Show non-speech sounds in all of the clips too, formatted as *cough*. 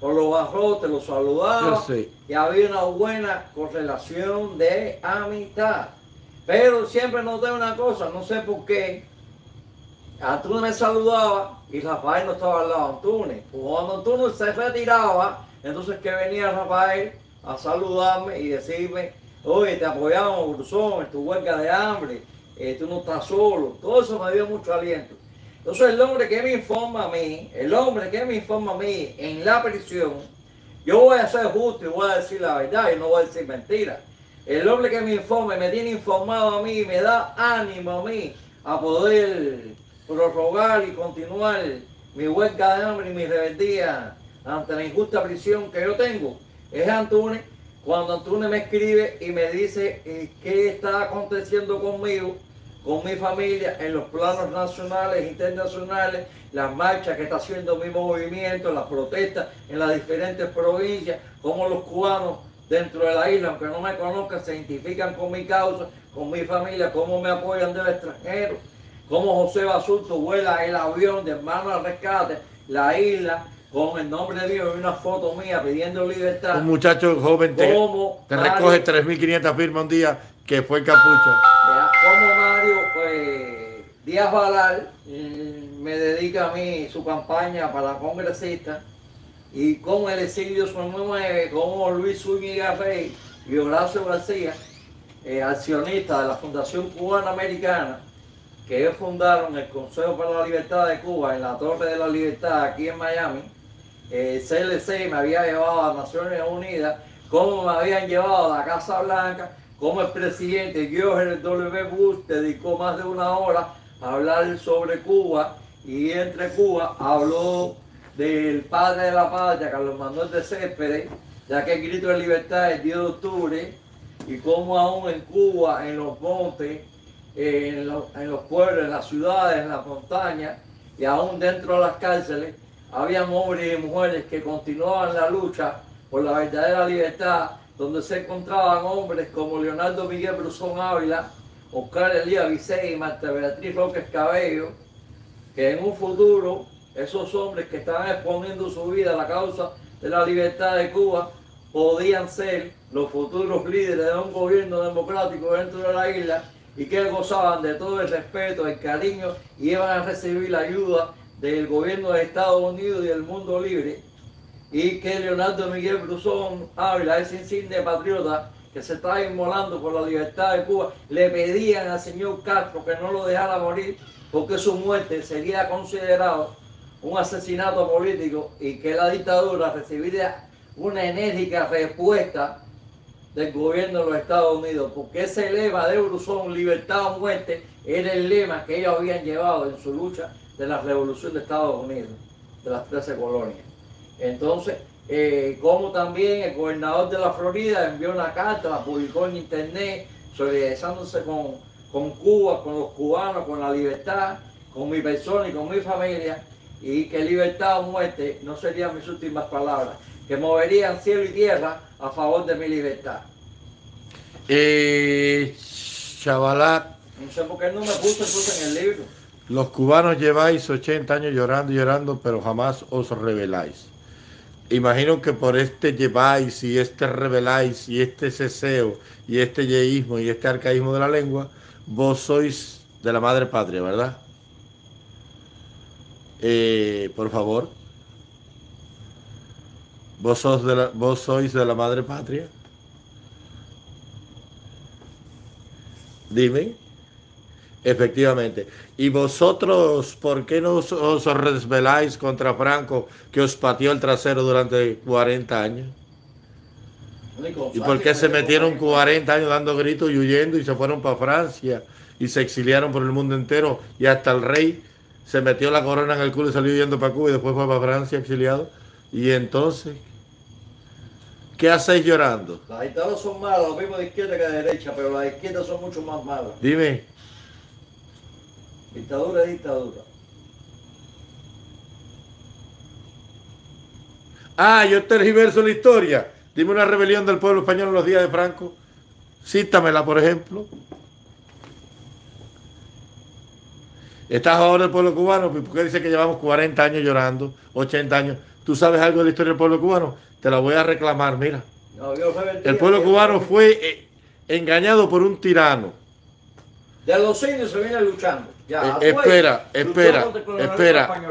por los barrotes, los saludaba. Y había una buena correlación de amistad. Pero siempre noté una cosa, no sé por qué. Antunes me saludaba y Rafael no estaba al lado de Antunes. Cuando Antunes se retiraba, entonces que venía Rafael a saludarme y decirme, oye, te apoyamos, Brusón, en tu huelga de hambre, eh, tú no estás solo. Todo eso me dio mucho aliento. Entonces el hombre que me informa a mí, el hombre que me informa a mí en la prisión, yo voy a ser justo y voy a decir la verdad y no voy a decir mentira. El hombre que me informa y me tiene informado a mí, me da ánimo a mí a poder prorrogar y continuar mi huelga de hambre y mi rebeldía ante la injusta prisión que yo tengo. Es Antunes, cuando Antunes me escribe y me dice eh, qué está aconteciendo conmigo, con mi familia, en los planos nacionales e internacionales, las marchas que está haciendo mi movimiento, las protestas en las diferentes provincias, como los cubanos dentro de la isla, aunque no me conozcan, se identifican con mi causa, con mi familia, cómo me apoyan del extranjero, cómo José Basulto vuela el avión de hermano al rescate, la isla, con el nombre de Dios y una foto mía pidiendo libertad. Un muchacho joven te, ¿Cómo, te recoge 3.500 firmas un día que fue capucha. Díaz Valar mm, me dedica a mí su campaña para congresista y con el exilio 9, como Luis Zúñiga Rey y Horacio García, eh, accionistas de la Fundación Cubana Americana, que ellos fundaron el Consejo para la Libertad de Cuba en la Torre de la Libertad aquí en Miami. Eh, CLC me había llevado a Naciones Unidas, como me habían llevado a la Casa Blanca, como el presidente George W. Bush dedicó más de una hora hablar sobre Cuba y entre Cuba habló del padre de la patria, Carlos Manuel de Céspedes, ya que el grito de libertad el 10 de octubre y como aún en Cuba, en los montes, en, los, en los pueblos, en las ciudades, en las montañas y aún dentro de las cárceles, habían hombres y mujeres que continuaban la lucha por la verdadera libertad, donde se encontraban hombres como Leonardo Miguel Brusón Ávila, Oscar Elías Vicey y Marta Beatriz López Cabello, que en un futuro esos hombres que estaban exponiendo su vida a la causa de la libertad de Cuba podían ser los futuros líderes de un gobierno democrático dentro de la isla y que gozaban de todo el respeto, el cariño y iban a recibir la ayuda del gobierno de Estados Unidos y del mundo libre. Y que Leonardo Miguel Brusón Ávila, ese insigne patriota que se está inmolando por la libertad de Cuba, le pedían al señor Castro que no lo dejara morir porque su muerte sería considerado un asesinato político y que la dictadura recibiría una enérgica respuesta del gobierno de los Estados Unidos, porque ese lema de Brusón, libertad o muerte, era el lema que ellos habían llevado en su lucha de la revolución de Estados Unidos, de las 13 colonias. Entonces, eh, como también el gobernador de la Florida envió una carta, la publicó en internet, solidarizándose con, con Cuba, con los cubanos, con la libertad, con mi persona y con mi familia, y que libertad o muerte no serían mis últimas palabras, que moverían cielo y tierra a favor de mi libertad. Eh, No sé por qué no me puso entonces en el libro. los cubanos lleváis 80 años llorando y llorando, pero jamás os rebeláis. Imagino que por este lleváis y este rebeláis y este ceseo y este yeísmo y este arcaísmo de la lengua, vos sois de la madre patria, ¿verdad? Eh, por favor. ¿Vos, sos de la- ¿Vos sois de la madre patria? Dime. Efectivamente. ¿Y vosotros por qué no os, os contra Franco que os pateó el trasero durante 40 años? ¿Y por qué se metieron 40 años dando gritos y huyendo y se fueron para Francia y se exiliaron por el mundo entero y hasta el rey se metió la corona en el culo y salió huyendo para Cuba y después fue para Francia exiliado? Y entonces, ¿qué hacéis llorando? Las dictaduras son malas, lo mismo de izquierda que de derecha, pero las izquierdas son mucho más malas. Dime, Dictadura es dictadura. Ah, yo tergiverso la historia. Dime una rebelión del pueblo español en los días de Franco. Cítamela, por ejemplo. ¿Estás ahora el pueblo cubano? ¿Por qué dice que llevamos 40 años llorando? 80 años. ¿Tú sabes algo de la historia del pueblo cubano? Te la voy a reclamar, mira. No, El pueblo cubano fue eh, engañado por un tirano. De los años se viene luchando. Ya, Eh, espera, espera, espera.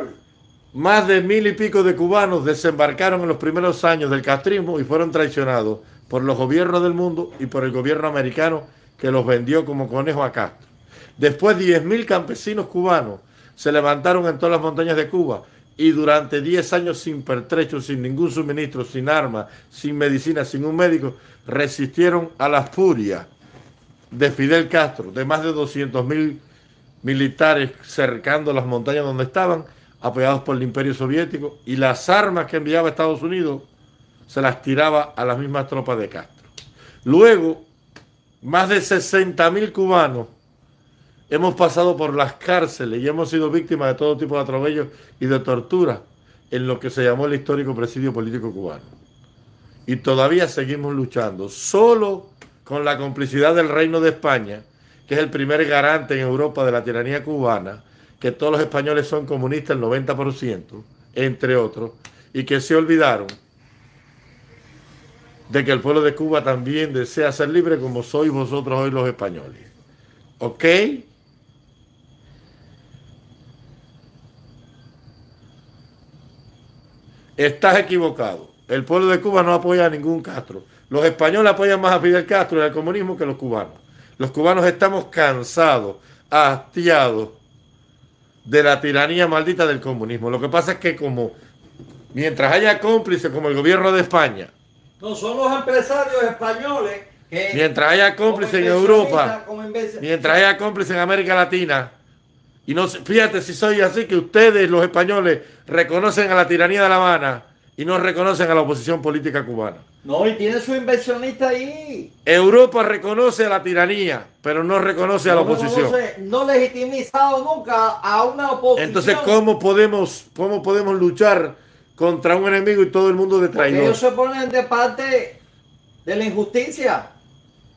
Más de mil y pico de cubanos desembarcaron en los primeros años del castrismo y fueron traicionados por los gobiernos del mundo y por el gobierno americano que los vendió como conejo a Castro. Después 10.000 campesinos cubanos se levantaron en todas las montañas de Cuba y durante 10 años sin pertrecho, sin ningún suministro, sin armas, sin medicina, sin un médico, resistieron a la furia de Fidel Castro, de más de 200.000 militares cercando las montañas donde estaban, apoyados por el Imperio Soviético, y las armas que enviaba Estados Unidos se las tiraba a las mismas tropas de Castro. Luego, más de 60.000 cubanos hemos pasado por las cárceles y hemos sido víctimas de todo tipo de atropellos y de tortura en lo que se llamó el histórico presidio político cubano. Y todavía seguimos luchando, solo con la complicidad del Reino de España, que es el primer garante en Europa de la tiranía cubana, que todos los españoles son comunistas el 90%, entre otros, y que se olvidaron de que el pueblo de Cuba también desea ser libre como sois vosotros hoy los españoles. ¿Ok? Estás equivocado. El pueblo de Cuba no apoya a ningún Castro. Los españoles apoyan más a Fidel Castro y al comunismo que los cubanos. Los cubanos estamos cansados, hastiados de la tiranía maldita del comunismo. Lo que pasa es que como mientras haya cómplices como el gobierno de España, No, son los empresarios españoles que... mientras haya cómplices en Europa, mientras haya cómplices en América Latina, y no fíjate si soy así que ustedes, los españoles, reconocen a la tiranía de La Habana y no reconocen a la oposición política cubana. No, y tiene su inversionista ahí. Europa reconoce a la tiranía, pero no reconoce a la No oposición. reconoce- No legitimizado nunca a una oposición. Entonces, ¿cómo podemos, ¿cómo podemos luchar contra un enemigo y todo el mundo de Porque traidor? ellos se ponen de parte de la injusticia.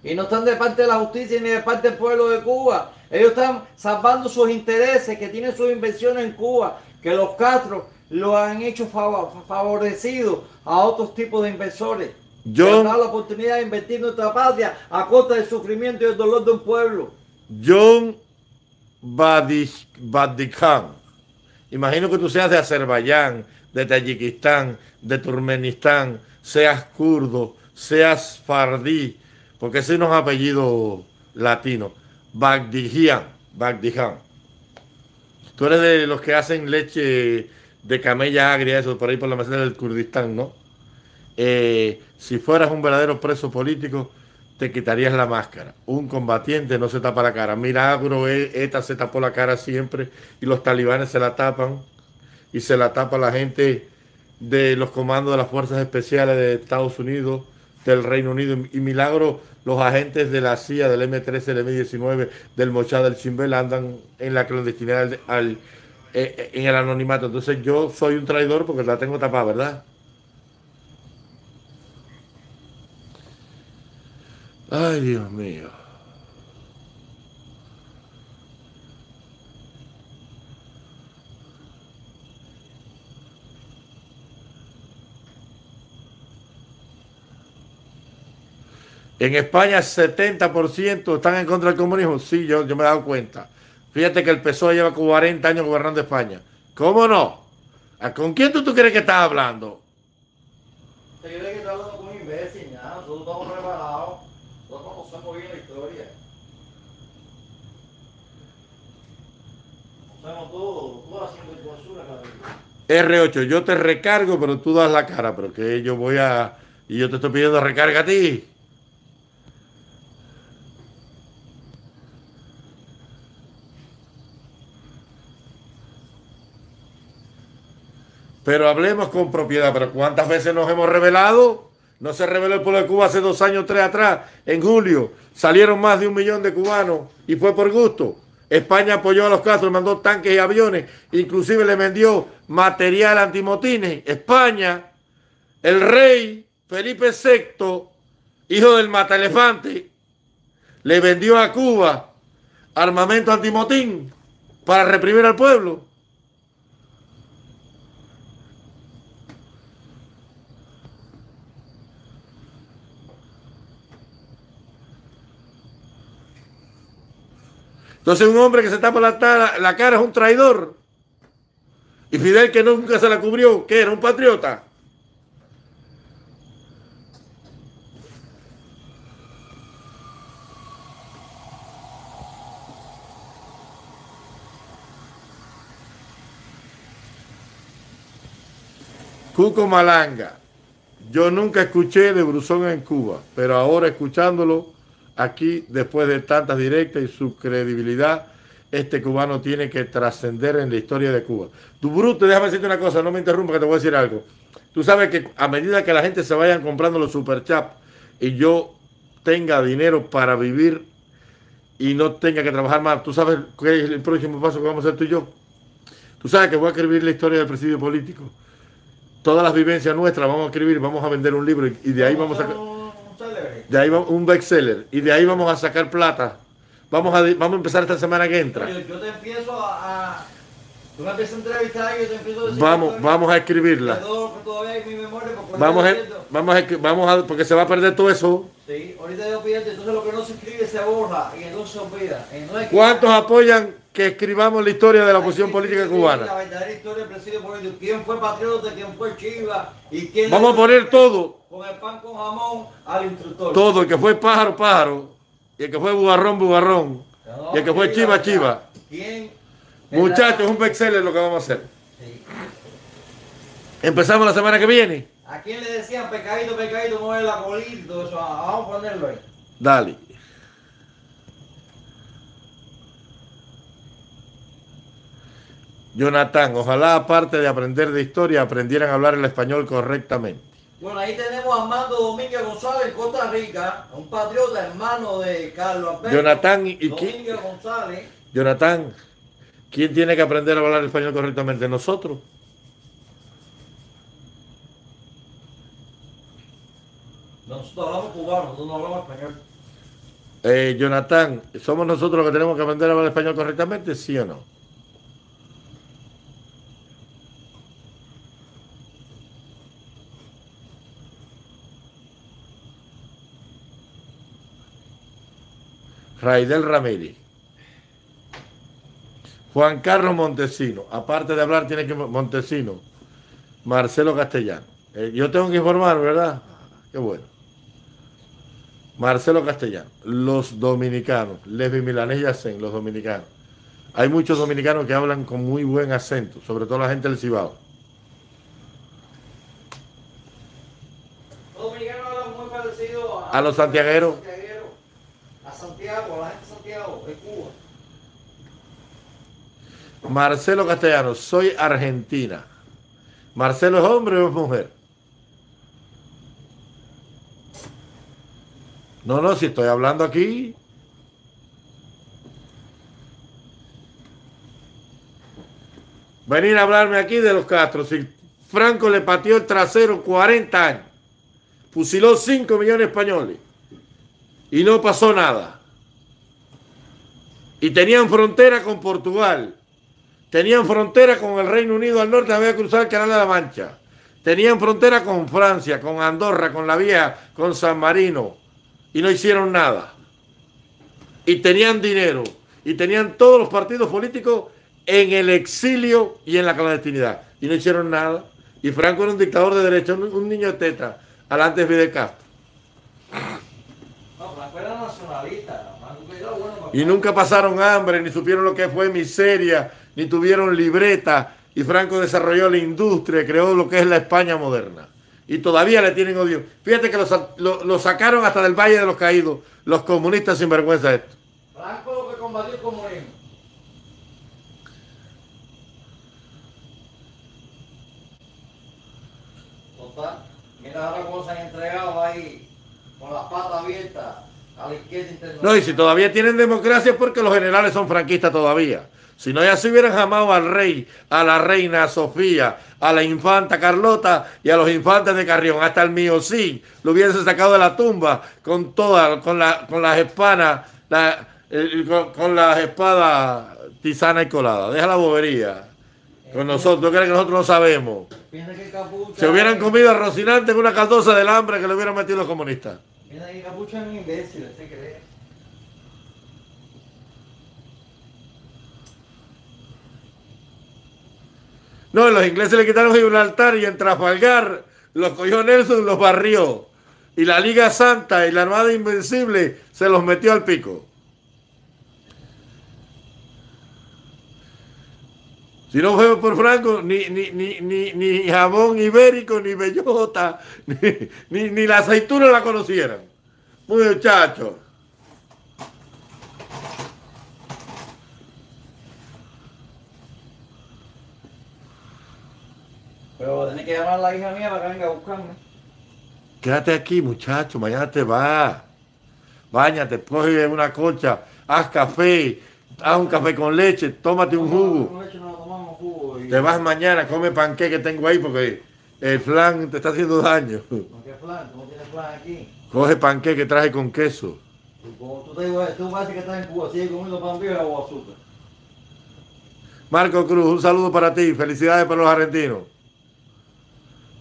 Y no están de parte de la justicia ni de parte del pueblo de Cuba. Ellos están salvando sus intereses, que tienen sus inversiones en Cuba, que los Castro lo han hecho fav- favorecido a otros tipos de inversores. Yo- Que han dado la oportunidad de invertir en nuestra patria a costa del sufrimiento y el dolor de un pueblo. John Badikhan. Imagino que tú seas de Azerbaiyán, de Tayikistán, de Turkmenistán, seas kurdo, seas fardí, porque ese no es apellido latino. Bagdijian, Bagdijan. Tú eres de los que hacen leche de camella agria, eso por ahí por la meseta del Kurdistán, ¿no? Eh, si fueras un verdadero preso político, te quitarías la máscara. Un combatiente no se tapa la cara. Milagro, eh, ETA se tapó la cara siempre y los talibanes se la tapan y se la tapa la gente de los comandos de las fuerzas especiales de Estados Unidos, del Reino Unido y Milagro, los agentes de la CIA, del M13, del M19, del Mochad, del Chimbel andan en la clandestinidad al- eh, eh, en el anonimato. Entonces yo soy un traidor porque la tengo tapada, ¿verdad? Ay, Dios mío. En España 70% están en contra del comunismo. Sí, yo, yo me he dado cuenta. Fíjate que el PSOE lleva 40 años gobernando España. ¿Cómo no? ¿A ¿Con quién tú, tú crees que estás hablando? Se cree que está hablando con un imbécil, ya. Nosotros estamos preparados. Nosotros conocemos bien la historia. Conocemos todo. Tú haciendo cada vez. R8, yo te recargo, pero tú das la cara, pero que yo voy a... Y yo te estoy pidiendo recarga a ti. Pero hablemos con propiedad. Pero ¿cuántas veces nos hemos revelado? No se reveló el pueblo de Cuba hace dos años, tres atrás, en julio. Salieron más de un millón de cubanos y fue por gusto. España apoyó a los Castro, mandó tanques y aviones, inclusive le vendió material antimotines. España, el rey Felipe VI, hijo del mataelefante, le vendió a Cuba armamento antimotín para reprimir al pueblo. Entonces un hombre que se tapa la, la cara es un traidor. Y Fidel que nunca se la cubrió, que era un patriota. Cuco Malanga. Yo nunca escuché de Brusón en Cuba, pero ahora escuchándolo aquí, después de tantas directas y su credibilidad, este cubano tiene que trascender en la historia de Cuba. Tu bruto, déjame decirte una cosa, no me interrumpa que te voy a decir algo. Tú sabes que a medida que la gente se vayan comprando los superchaps y yo tenga dinero para vivir y no tenga que trabajar más, tú sabes cuál es el próximo paso que vamos a hacer tú y yo. Tú sabes que voy a escribir la historia del presidio político. Todas las vivencias nuestras vamos a escribir, vamos a vender un libro y de ahí vamos a sacar Un- un célebre. De ahí va un bestseller y de ahí vamos a sacar plata. Vamos a, vamos a empezar esta semana que entra. Yo, yo te empiezo a, Tú me empiezas a entrevistar y yo te empiezo a decir... Vamos, que- vamos a escribirla. que todo- que todavía hay mi memoria porque Vamos a, vamos a, vamos a, porque se va a perder todo eso. Sí, ahorita yo pierdo, entonces lo que no se escribe se borra y entonces se olvida. Entonces, ¿Cuántos apoyan que escribamos la historia de la oposición política cubana? La verdadera historia del presidio político. ¿Quién fue patriota? ¿Quién fue chiva? ¿Y quién Vamos a poner todo, Con el pan con jamón al instructor. todo, el que fue pájaro, pájaro, y el que fue bugarrón, bugarrón, No, y el que fue chiva, chiva. ¿Quién? Muchachos, un bestseller lo que vamos a hacer. Sí. Empezamos la semana que viene. ¿A quién le decían pecadito, pecadito, mueve la colita Vamos a ponerlo ahí. Dale. Jonathan, ojalá aparte de aprender de historia aprendieran a hablar el español correctamente. Bueno, ahí tenemos a Armando Domínguez González en Costa Rica, un patriota hermano de Carlos Alberto. Jonathan, ¿y, y qui- Domínguez González. Jonathan, ¿quién tiene que aprender a hablar el español correctamente? Nosotros. Nosotros hablamos cubano, nosotros no hablamos español. Eh, Jonathan, ¿somos nosotros los que tenemos que aprender a hablar español correctamente? ¿Sí o no? Raidel Ramírez. Juan Carlos Montesino. Aparte de hablar, tiene que Montesino. Marcelo Castellano. Eh, yo tengo que informar, ¿verdad? Qué bueno. Marcelo Castellano, los dominicanos, Levi Milanés y Yacen, los dominicanos. Hay muchos dominicanos que hablan con muy buen acento, sobre todo la gente del Cibao. Los dominicanos hablan muy parecido a, A los santiagueros. santiagueros, A Santiago, a la gente de Santiago, de Cuba. Marcelo Castellano, soy argentina. Marcelo es hombre o es mujer. No, no, si estoy hablando aquí. Venir a hablarme aquí de los Castro. Si Franco le pateó el trasero 40 años, fusiló 5 millones de españoles y no pasó nada. Y tenían frontera con Portugal. Tenían frontera con el Reino Unido al norte, había cruzar el Canal de la Mancha. Tenían frontera con Francia, con Andorra, con la Vía, con San Marino. Y no hicieron nada. Y tenían dinero. Y tenían todos los partidos políticos en el exilio y en la clandestinidad. Y no hicieron nada. Y Franco era un dictador de derecho, un, niño de teta, alante de Fidel Castro. No, Franco era nacionalista. Franco era bueno para- Y nunca pasaron hambre, ni supieron lo que fue miseria, ni tuvieron libreta. Y Franco desarrolló la industria, creó lo que es la España moderna. Y todavía le tienen odio. Fíjate que lo, sa- lo- lo sacaron hasta del Valle de los Caídos, los comunistas sin vergüenza esto. Franco lo que combatió el comunismo. Total. Mira ahora cómo se han entregado ahí con las patas abiertas No, y si todavía tienen democracia es porque los generales son franquistas todavía. Si no, ya se hubieran llamado al rey, a la reina Sofía, a la infanta Carlota y a los infantes de Carrión, hasta el mío sí, lo hubiesen sacado de la tumba con todas, con, la, con las espadas, la- eh, con, con las espadas tisana y colada. Deja la bobería. Con nosotros, ¿tú crees que nosotros no sabemos? Se hubieran comido a Rocinante en una caldosa del hambre que le hubieran metido los comunistas. Es. No, los ingleses le quitaron Gibraltar y en Trafalgar los cogió Nelson y los barrió. Y la Liga Santa y la Armada Invencible se los metió al pico. Si no fue por Franco, ni, ni, ni, ni, ni jamón ibérico, ni bellota, *laughs* ni, ni, la aceituna la conocieran. Muchachos. Pero tenés que llamar a la hija mía para que venga a buscarme. Quédate aquí, muchacho, mañana te vas. Báñate, coge una colcha, haz café, haz un café con leche, tómate un jugo. Te vas mañana, come panque que tengo ahí porque el flan te está haciendo daño. qué flan? ¿Cómo tienes flan aquí? Coge panque que traje con queso. Tú, te, tú vas que estás en Cuba, sigue comiendo pan viejo o azúcar. Marco Cruz, un saludo para ti. Felicidades para los argentinos.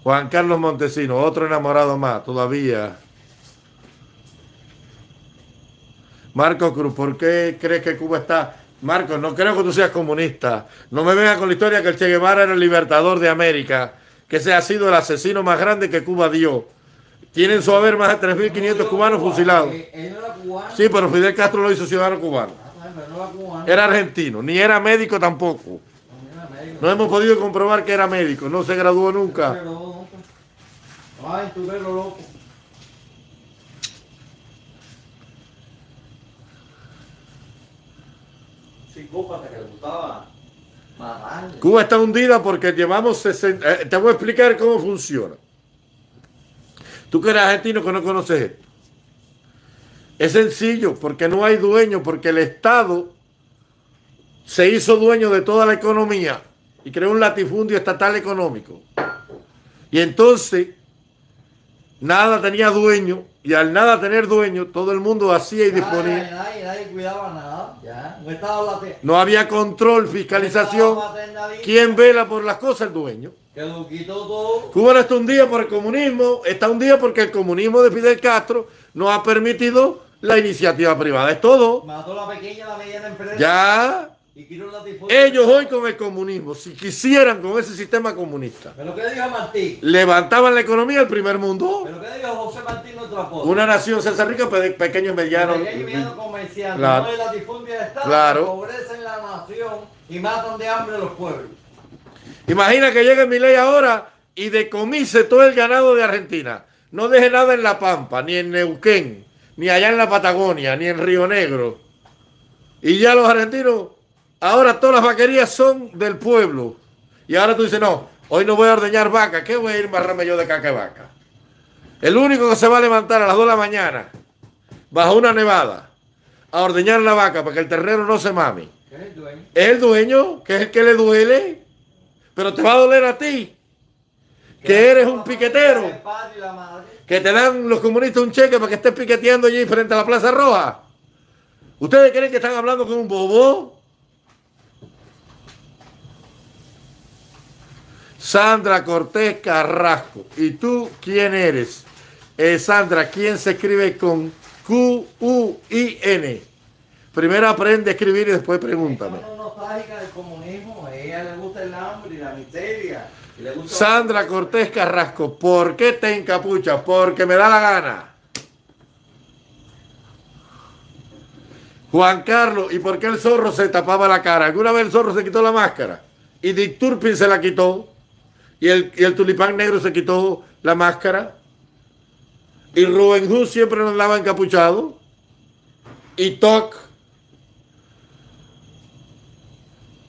Juan Carlos Montesino, otro enamorado más, todavía. Marco Cruz, ¿por qué crees que Cuba está Marcos, no creo que tú seas comunista. No me vengas con la historia que el Che Guevara era el libertador de América, que ese ha sido el asesino más grande que Cuba dio. Tienen su haber más de 3.500 cubanos fusilados. Sí, pero Fidel Castro lo hizo ciudadano cubano. Era argentino, ni era médico tampoco. No hemos podido comprobar que era médico, no se graduó nunca. Ay, tú loco. Cuba está hundida porque llevamos 60... Eh, te voy a explicar cómo funciona. Tú que eres argentino que no conoces esto. Es sencillo, porque no hay dueño, porque el Estado se hizo dueño de toda la economía y creó un latifundio estatal económico. Y entonces, nada tenía dueño, y al nada tener dueño, todo el mundo hacía y disponía. Cuidaba nada. Ya. No, había control, fiscalización. ¿Quién vela por las cosas? El dueño. Que lo quitó todo. Cuba no está un día por el comunismo, está un día porque el comunismo de Fidel Castro no ha permitido la iniciativa privada. Es todo. Mató la pequeña, la mediana empresa. Ya. Ellos hoy con el comunismo, si quisieran con ese sistema comunista, ¿Pero qué dijo Martín? levantaban la economía del primer mundo. ¿Pero qué dijo José Martín Una nación se hace rica, pequeños medianos. Pequeños medianos comerciantes, claro. no la difundia de Estado, claro. empobrecen la nación y matan de hambre a los pueblos. Imagina que llegue mi ley ahora y decomise todo el ganado de Argentina. No deje nada en La Pampa, ni en Neuquén, ni allá en la Patagonia, ni en Río Negro. Y ya los argentinos Ahora todas las vaquerías son del pueblo. Y ahora tú dices, no, hoy no voy a ordeñar vaca. ¿Qué voy a ir más yo de caca vaca? El único que se va a levantar a las 2 de la mañana, bajo una nevada, a ordeñar la vaca para que el terreno no se mame. ¿Es el dueño? Es el dueño, que es el que le duele. Pero te va a doler a ti. Que eres un piquetero. Que te dan los comunistas un cheque para que estés piqueteando allí frente a la Plaza Roja. ¿Ustedes creen que están hablando con un bobo? Sandra Cortés Carrasco. ¿Y tú quién eres? Eh, Sandra, ¿quién se escribe con Q-U-I-N? Primero aprende a escribir y después pregúntame. Del comunismo. A ella le gusta el hambre y la miseria. Sandra Cortés Carrasco, ¿por qué te encapuchas? Porque me da la gana. Juan Carlos, ¿y por qué el zorro se tapaba la cara? ¿Alguna vez el zorro se quitó la máscara? Y Dick Turpin se la quitó y el, tulipán negro se quitó la máscara. Y Rubén Hood siempre andaba encapuchado. Y Toc.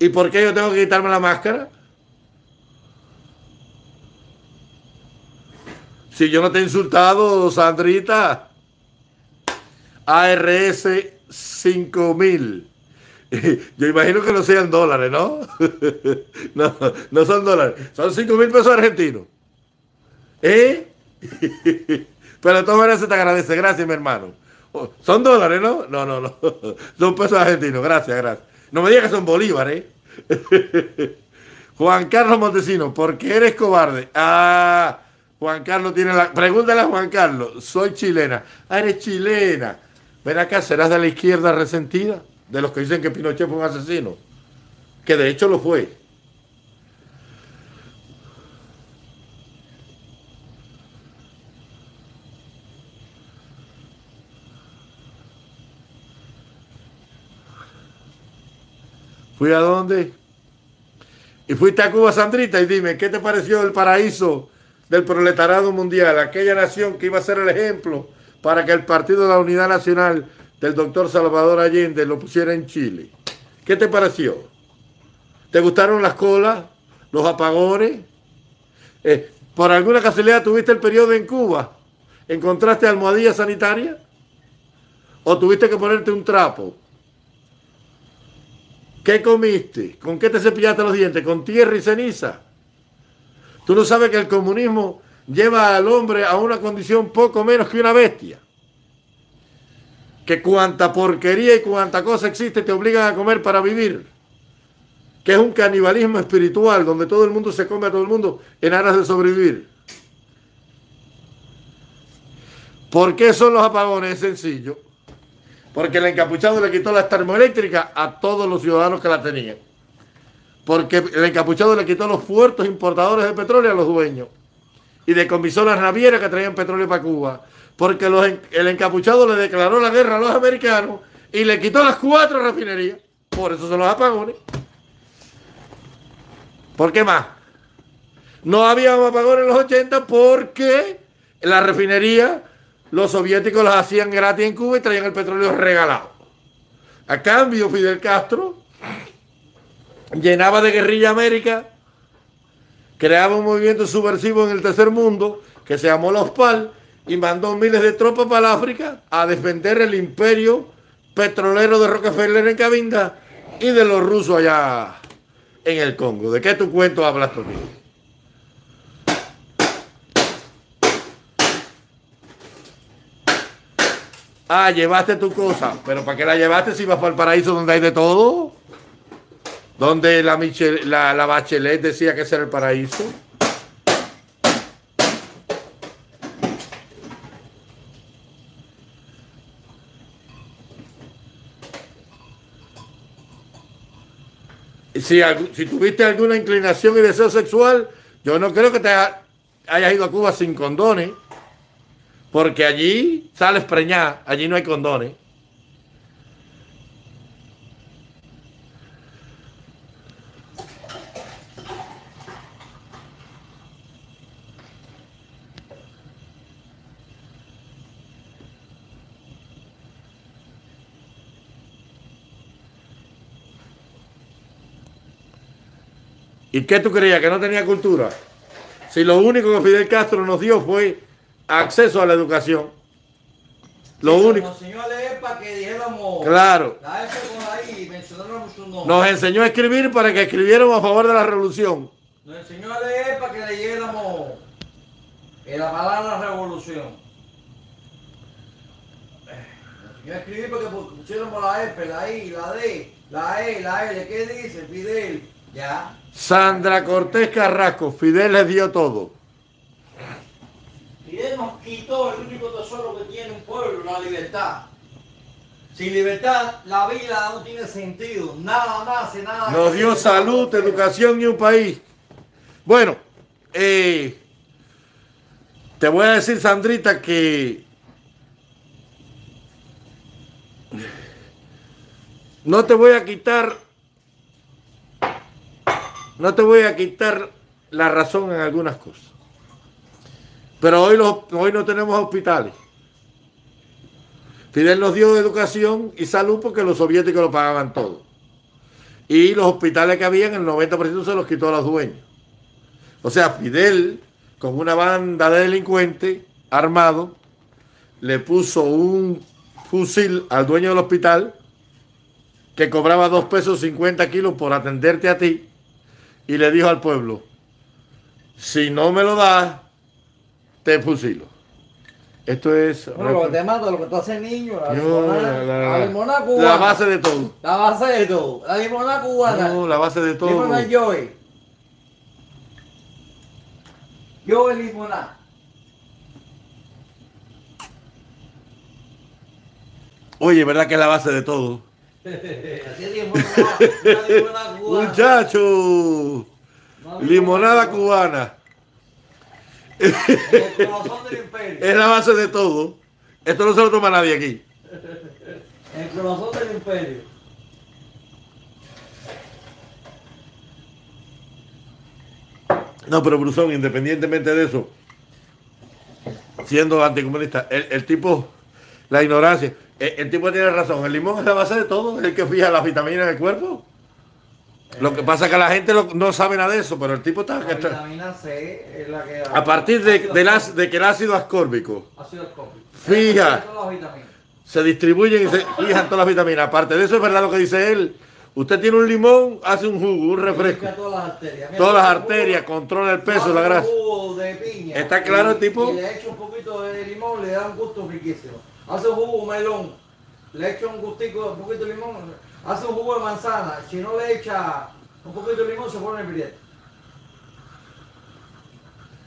¿Y por qué yo tengo que quitarme la máscara? Si yo no te he insultado, Sandrita. ARS 5000. *laughs* Yo imagino que no sean dólares, ¿no? *laughs* no, no son dólares, son 5 mil pesos argentinos. ¿Eh? *laughs* Pero de todas maneras se te agradece, gracias mi hermano. Oh, son dólares, ¿no? No, no, no. Son pesos argentinos, gracias, gracias. No me digas que son bolívares. ¿eh? Juan Carlos Montesino, ¿por qué eres cobarde? Ah, Juan Carlos tiene la... Pregúntale a Juan Carlos, soy chilena. Ah, eres chilena. Ven acá, ¿serás de la izquierda resentida? de los que dicen que Pinochet fue un asesino, que de hecho lo fue. ¿Fui a dónde? Y fuiste a Cuba, Sandrita, y dime, ¿qué te pareció el paraíso del proletariado mundial? Aquella nación que iba a ser el ejemplo para que el Partido de la Unidad Nacional del doctor Salvador Allende lo pusiera en Chile. ¿Qué te pareció? ¿Te gustaron las colas? ¿Los apagones? Eh, ¿Por alguna casualidad tuviste el periodo en Cuba? ¿Encontraste almohadilla sanitaria? ¿O tuviste que ponerte un trapo? ¿Qué comiste? ¿Con qué te cepillaste los dientes? ¿Con tierra y ceniza? Tú no sabes que el comunismo lleva al hombre a una condición poco menos que una bestia. Que cuanta porquería y cuanta cosa existe te obligan a comer para vivir. Que es un canibalismo espiritual donde todo el mundo se come a todo el mundo en aras de sobrevivir. ¿Por qué son los apagones? Es sencillo porque el encapuchado le quitó la termoeléctrica a todos los ciudadanos que la tenían. Porque el encapuchado le quitó los puertos importadores de petróleo a los dueños. Y decomisó las navieras que traían petróleo para Cuba. Porque el encapuchado le declaró la guerra a los americanos y le quitó las cuatro refinerías. Por eso son los apagones. ¿Por qué más? No había apagones en los 80 porque la refinería los soviéticos las hacían gratis en Cuba y traían el petróleo regalado. A cambio, Fidel Castro llenaba de guerrilla América, creaba un movimiento subversivo en el tercer mundo que se llamó la OSPAL y mandó miles de tropas para África a defender el imperio petrolero de Rockefeller en Cabinda y de los rusos allá en el Congo. ¿De qué tu cuento hablas tú? Ah, llevaste tu cosa. Pero ¿para qué la llevaste si vas para el paraíso donde hay de todo? Donde la, la, Bachelet decía que ese era el paraíso. Si, si, tuviste alguna inclinación y deseo sexual, yo no creo que te hayas ido a Cuba sin condones. Porque allí sales preñada, allí no hay condones. ¿Y qué tú creías? ¿Que no tenía cultura? Si lo único que Fidel Castro nos dio fue acceso a la educación. Lo único. Nos enseñó a leer para que dijéramos. Claro. Nos enseñó a escribir para que escribiéramos a favor de la revolución. Nos enseñó a leer para que leyéramos la palabra revolución. Nos enseñó a escribir para que pusiéramos la F, la I, la D, la E, la L. ¿Qué dice Fidel? Ya. Sandra Cortés Carrasco, Fidel les dio todo. Fidel nos quitó el único tesoro que tiene un pueblo, la libertad. Sin libertad la vida no tiene sentido, nada nace, nada. Nos dio salud, educación y un país. Bueno, eh, te voy a decir, Sandrita, que no te voy a quitar, no te voy a quitar la razón en algunas cosas. Pero hoy, hoy no tenemos hospitales. Fidel nos dio educación y salud porque los soviéticos lo pagaban todo. Y los hospitales que habían, el 90% se los quitó a los dueños. O sea, Fidel, con una banda de delincuentes armados, le puso un fusil al dueño del hospital que cobraba 2 pesos 50 kilos por atenderte a ti y le dijo al pueblo, si no me lo das, te fusilo. Esto es. Bueno, lo que te mata, lo que tú haces niño, la, limonada, la, limonada cubana. La base de todo. La base de todo. La limonada cubana. No, la base de todo. Limonada Joey. Joey limonada. Oye, ¿verdad que es la base de todo? Así es limonada, cubana. Muchacho. Limonada cubana. Es la base de todo. Esto no se lo toma nadie aquí. El corazón del imperio. No, pero Brusón, independientemente de eso, siendo anticomunista, el tipo, la ignorancia, el, el tipo tiene razón. El limón es la base de todo, es el que fija las vitaminas en el cuerpo. Lo que pasa es que la gente lo- no sabe nada de eso, pero el tipo está... La que está- vitamina C es la que... a partir de, del que el ácido ascórbico Ácido ascórbico. Fija. Se distribuyen y se fijan todas las vitaminas. Aparte de eso, es verdad lo que dice él. Usted tiene un limón, hace un jugo, un refresco. Todas las arterias. Mira, Todas las arterias, jugo- controla el peso, la grasa. jugo de piña. Está claro el tipo. Y le echo un poquito de limón, le da un gusto riquísimo. Hace un jugo melón, le echo un gustico, un poquito de limón. Hace un jugo de manzana, si no le echa un poquito de limón se pone el billete.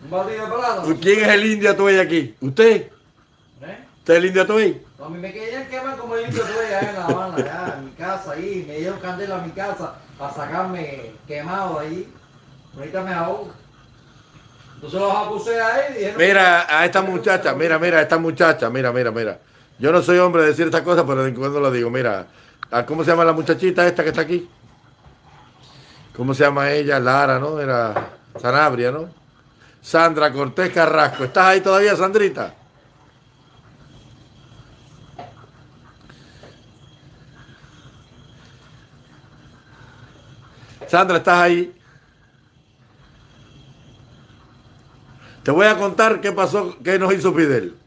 Un batido de plátano. ¿Quién es el indio Atuey aquí? ¿Usted? ¿Eh? ¿Usted es el indio Atuey? A mí me querían quemar como el indio tuve allá en La Habana, allá en mi casa ahí, me dieron candela a mi casa para sacarme quemado ahí. Ahorita me ahogo. Entonces los acusé a él y dijeron... Mira a esta muchacha, mira, mira a esta muchacha, mira, mira, mira. Yo no soy hombre de decir estas cosas, pero de cuando lo digo. Mira, ¿a ¿cómo se llama la muchachita esta que está aquí? ¿Cómo se llama ella? Lara, ¿no? Era Sanabria, ¿no? Sandra Cortés Carrasco. ¿Estás ahí todavía, Sandrita? Sandra, ¿estás ahí? Te voy a contar qué pasó, qué nos hizo Fidel.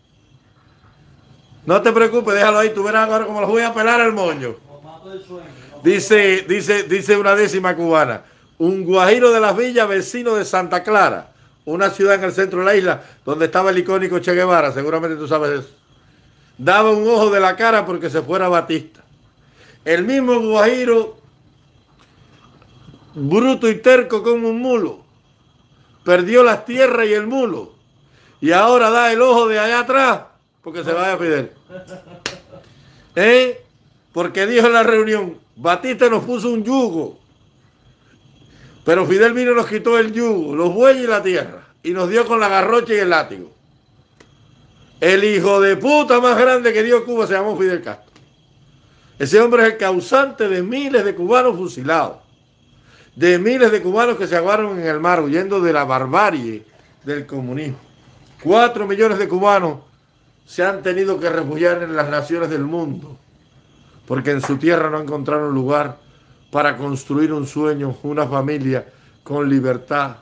No te preocupes, déjalo ahí, tú verás ahora cómo los voy a pelar al moño. Dice, dice, dice una décima cubana, un guajiro de las villas vecino de Santa Clara, una ciudad en el centro de la isla donde estaba el icónico Che Guevara, seguramente tú sabes eso. Daba un ojo de la cara porque se fuera Batista. El mismo guajiro, bruto y terco como un mulo, perdió las tierras y el mulo. Y ahora da el ojo de allá atrás porque se vaya Fidel. *laughs* ¿Eh? Porque dijo en la reunión, Batista nos puso un yugo, pero Fidel vino y nos quitó el yugo, los bueyes y la tierra, y nos dio con la garrocha y el látigo. El hijo de puta más grande que dio Cuba se llamó Fidel Castro. Ese hombre es el causante de miles de cubanos fusilados, de miles de cubanos que se ahogaron en el mar huyendo de la barbarie del comunismo. Cuatro millones de cubanos se han tenido que refugiar en las naciones del mundo porque en su tierra no encontraron lugar para construir un sueño, una familia con libertad,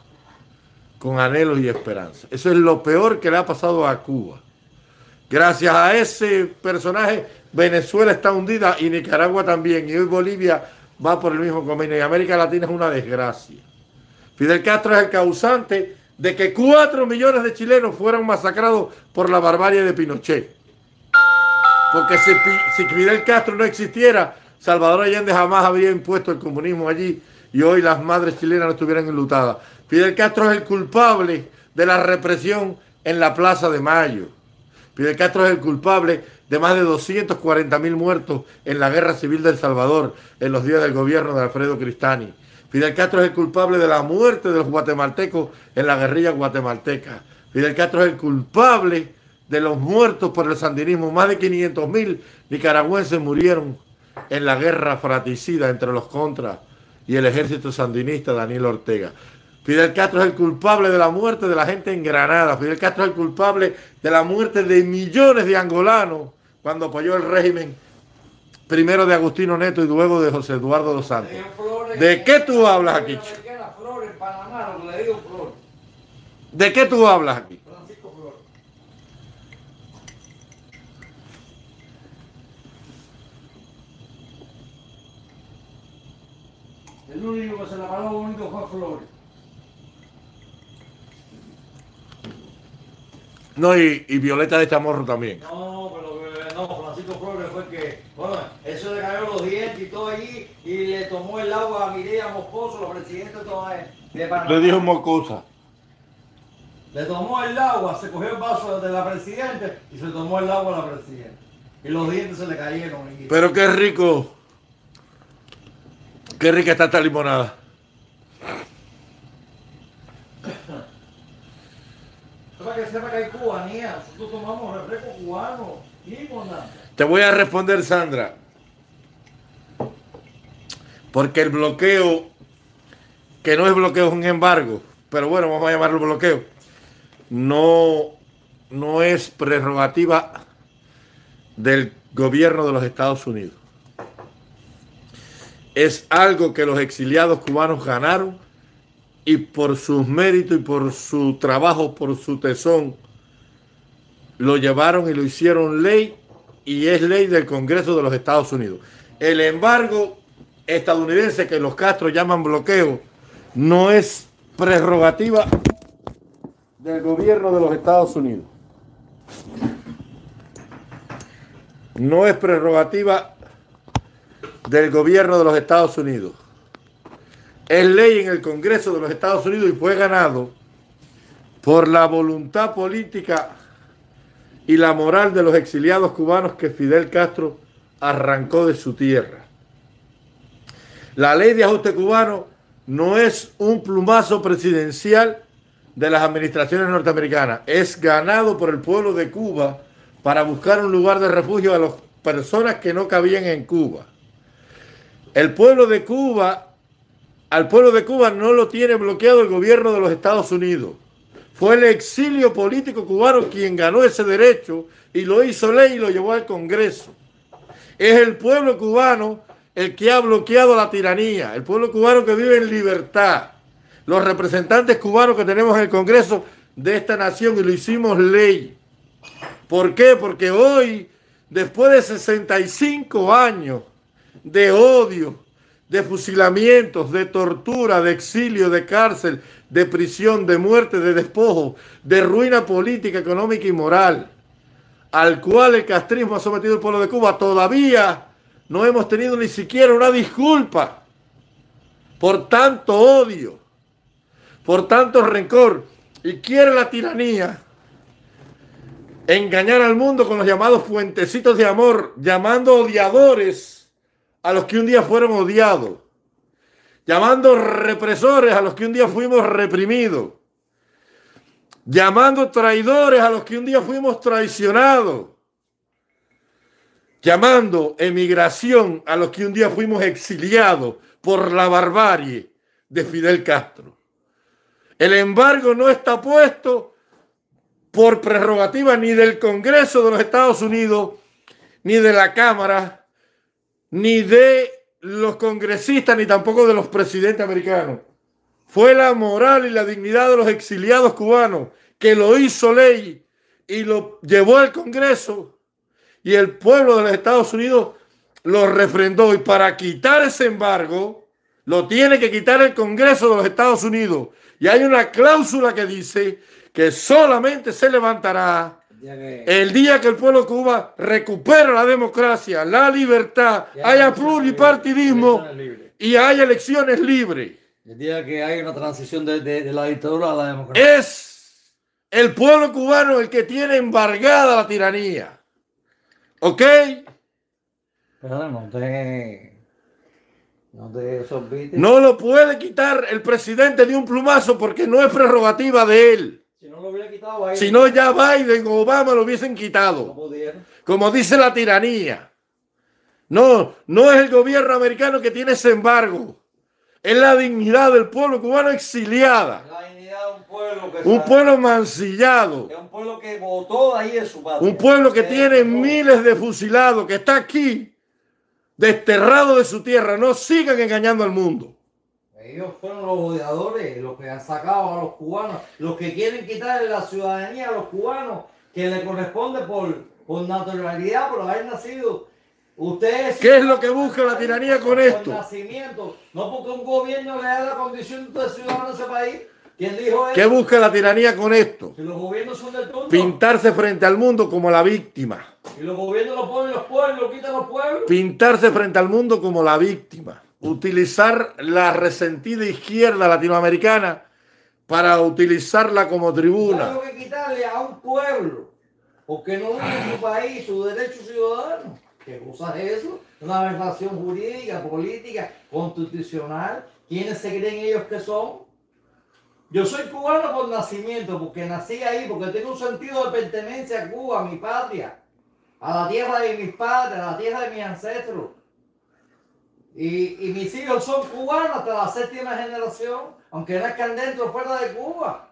con anhelos y esperanza. Eso es lo peor que le ha pasado a Cuba. Gracias a ese personaje, Venezuela está hundida y Nicaragua también, y hoy Bolivia va por el mismo camino, y América Latina es una desgracia. Fidel Castro es el causante de que cuatro millones de chilenos fueran masacrados por la barbarie de Pinochet. Porque si Fidel Castro no existiera, Salvador Allende jamás habría impuesto el comunismo allí y hoy las madres chilenas no estuvieran enlutadas. Fidel Castro es el culpable de la represión en la Plaza de Mayo. Fidel Castro es el culpable de más de 240 mil muertos en la guerra civil del Salvador en los días del gobierno de Alfredo Cristani. Fidel Castro es el culpable de la muerte de los guatemaltecos en la guerrilla guatemalteca. Fidel Castro es el culpable de los muertos por el sandinismo. Más de 500 mil nicaragüenses murieron en la guerra fratricida entre los contras y el ejército sandinista Daniel Ortega. Fidel Castro es el culpable de la muerte de la gente en Granada. Fidel Castro es el culpable de la muerte de millones de angolanos cuando apoyó el régimen primero de Agustino Neto y luego de José Eduardo dos Santos. ¿De qué tú hablas aquí? ¿De qué tú hablas aquí? Francisco Flores. El único que se la paró bonito fue Flores. No, y, y Violeta de Chamorro también. No, pero que- no, Francisco Flores fue que, bueno, eso le cayó los dientes y todo allí y le tomó el agua a Mireya Moscoso, la presidenta toda de Panamá. Le dijo mocosa. Le tomó el agua, se cogió el vaso de la presidenta y se tomó el agua a la presidenta. Y los dientes se le cayeron. y- Pero qué rico. Qué rica está esta limonada. *coughs* Te voy a responder, Sandra. Porque el bloqueo, que no es bloqueo, es un embargo, pero bueno, vamos a llamarlo bloqueo, no, no es prerrogativa del gobierno de los Estados Unidos. Es algo que los exiliados cubanos ganaron y por sus méritos y por su trabajo, por su tesón, lo llevaron y lo hicieron ley y es ley del Congreso de los Estados Unidos. El embargo estadounidense que los Castro llaman bloqueo no es prerrogativa del gobierno de los Estados Unidos. No es prerrogativa del gobierno de los Estados Unidos. Es ley en el Congreso de los Estados Unidos y fue ganado por la voluntad política y la moral de los exiliados cubanos que Fidel Castro arrancó de su tierra. La ley de ajuste cubano no es un plumazo presidencial de las administraciones norteamericanas, es ganado por el pueblo de Cuba para buscar un lugar de refugio a las personas que no cabían en Cuba. El pueblo de Cuba, al pueblo de Cuba no lo tiene bloqueado el gobierno de los Estados Unidos. Fue el exilio político cubano quien ganó ese derecho y lo hizo ley y lo llevó al Congreso. Es el pueblo cubano el que ha bloqueado la tiranía, el pueblo cubano que vive en libertad, los representantes cubanos que tenemos en el Congreso de esta nación y lo hicimos ley. ¿Por qué? Porque hoy, después de 65 años de odio, de fusilamientos, de tortura, de exilio, de cárcel, de prisión, de muerte, de despojo, de ruina política, económica y moral, al cual el castrismo ha sometido el pueblo de Cuba, todavía no hemos tenido ni siquiera una disculpa por tanto odio, por tanto rencor. Y quiere la tiranía engañar al mundo con los llamados puentecitos de amor, llamando odiadores a los que un día fueron odiados, llamando represores a los que un día fuimos reprimidos, llamando traidores a los que un día fuimos traicionados llamando emigración a los que un día fuimos exiliados por la barbarie de Fidel Castro. El embargo no está puesto por prerrogativa ni del Congreso de los Estados Unidos, ni de la Cámara, ni de los congresistas, ni tampoco de los presidentes americanos. Fue la moral y la dignidad de los exiliados cubanos que lo hizo ley y lo llevó al Congreso y el pueblo de los Estados Unidos lo refrendó. Y para quitar ese embargo, lo tiene que quitar el Congreso de los Estados Unidos. Y hay una cláusula que dice que solamente se levantará el día que el pueblo Cuba recupere la democracia, la libertad, haya pluripartidismo y haya elecciones libres. El día que haya una transición de, de la dictadura a la democracia. Es el pueblo cubano el que tiene embargada la tiranía. ¿Ok? Pero no te, no te No lo puede quitar el presidente de un plumazo porque no es prerrogativa de él. Si no lo hubiera quitado Biden. Si no, ya Biden o Obama lo hubiesen quitado. Como dice la tiranía. No, no es el gobierno americano que tiene ese embargo. Es la dignidad del pueblo cubano exiliada un pueblo un pueblo mancillado. un pueblo que votó ahí en su patria. Un pueblo que tiene miles de fusilados, que está aquí, desterrado de su tierra. No sigan engañando al mundo. Ellos fueron los odiadores, los que han sacado a los cubanos, los que quieren quitarle la ciudadanía a los cubanos, que le corresponde por, por naturalidad, por haber nacido. Ustedes, ¿Qué es lo que busca la tiranía con esto? Nacimiento, no porque un gobierno le da la condición de ciudadano a ese país, ¿Quién dijo eso? ¿Qué busca la tiranía con esto? Si los gobiernos son del mundo. Pintarse frente al mundo como la víctima. Y los gobiernos lo ponen los pueblos, lo quitan los pueblos. Pintarse frente al mundo como la víctima. Utilizar la resentida izquierda latinoamericana para utilizarla como tribuna. Hay que quitarle a un pueblo, porque no es su país, su derecho ciudadano. ¿Qué cosa es eso? Una aberración jurídica, política, constitucional. ¿Quiénes se creen ellos que son? Yo soy cubano por nacimiento, porque nací ahí, porque tengo un sentido de pertenencia a Cuba, a mi patria, a la tierra de mis padres, a la tierra de mis ancestros. Y, mis hijos son cubanos hasta la séptima generación, aunque nazcan dentro o fuera de Cuba.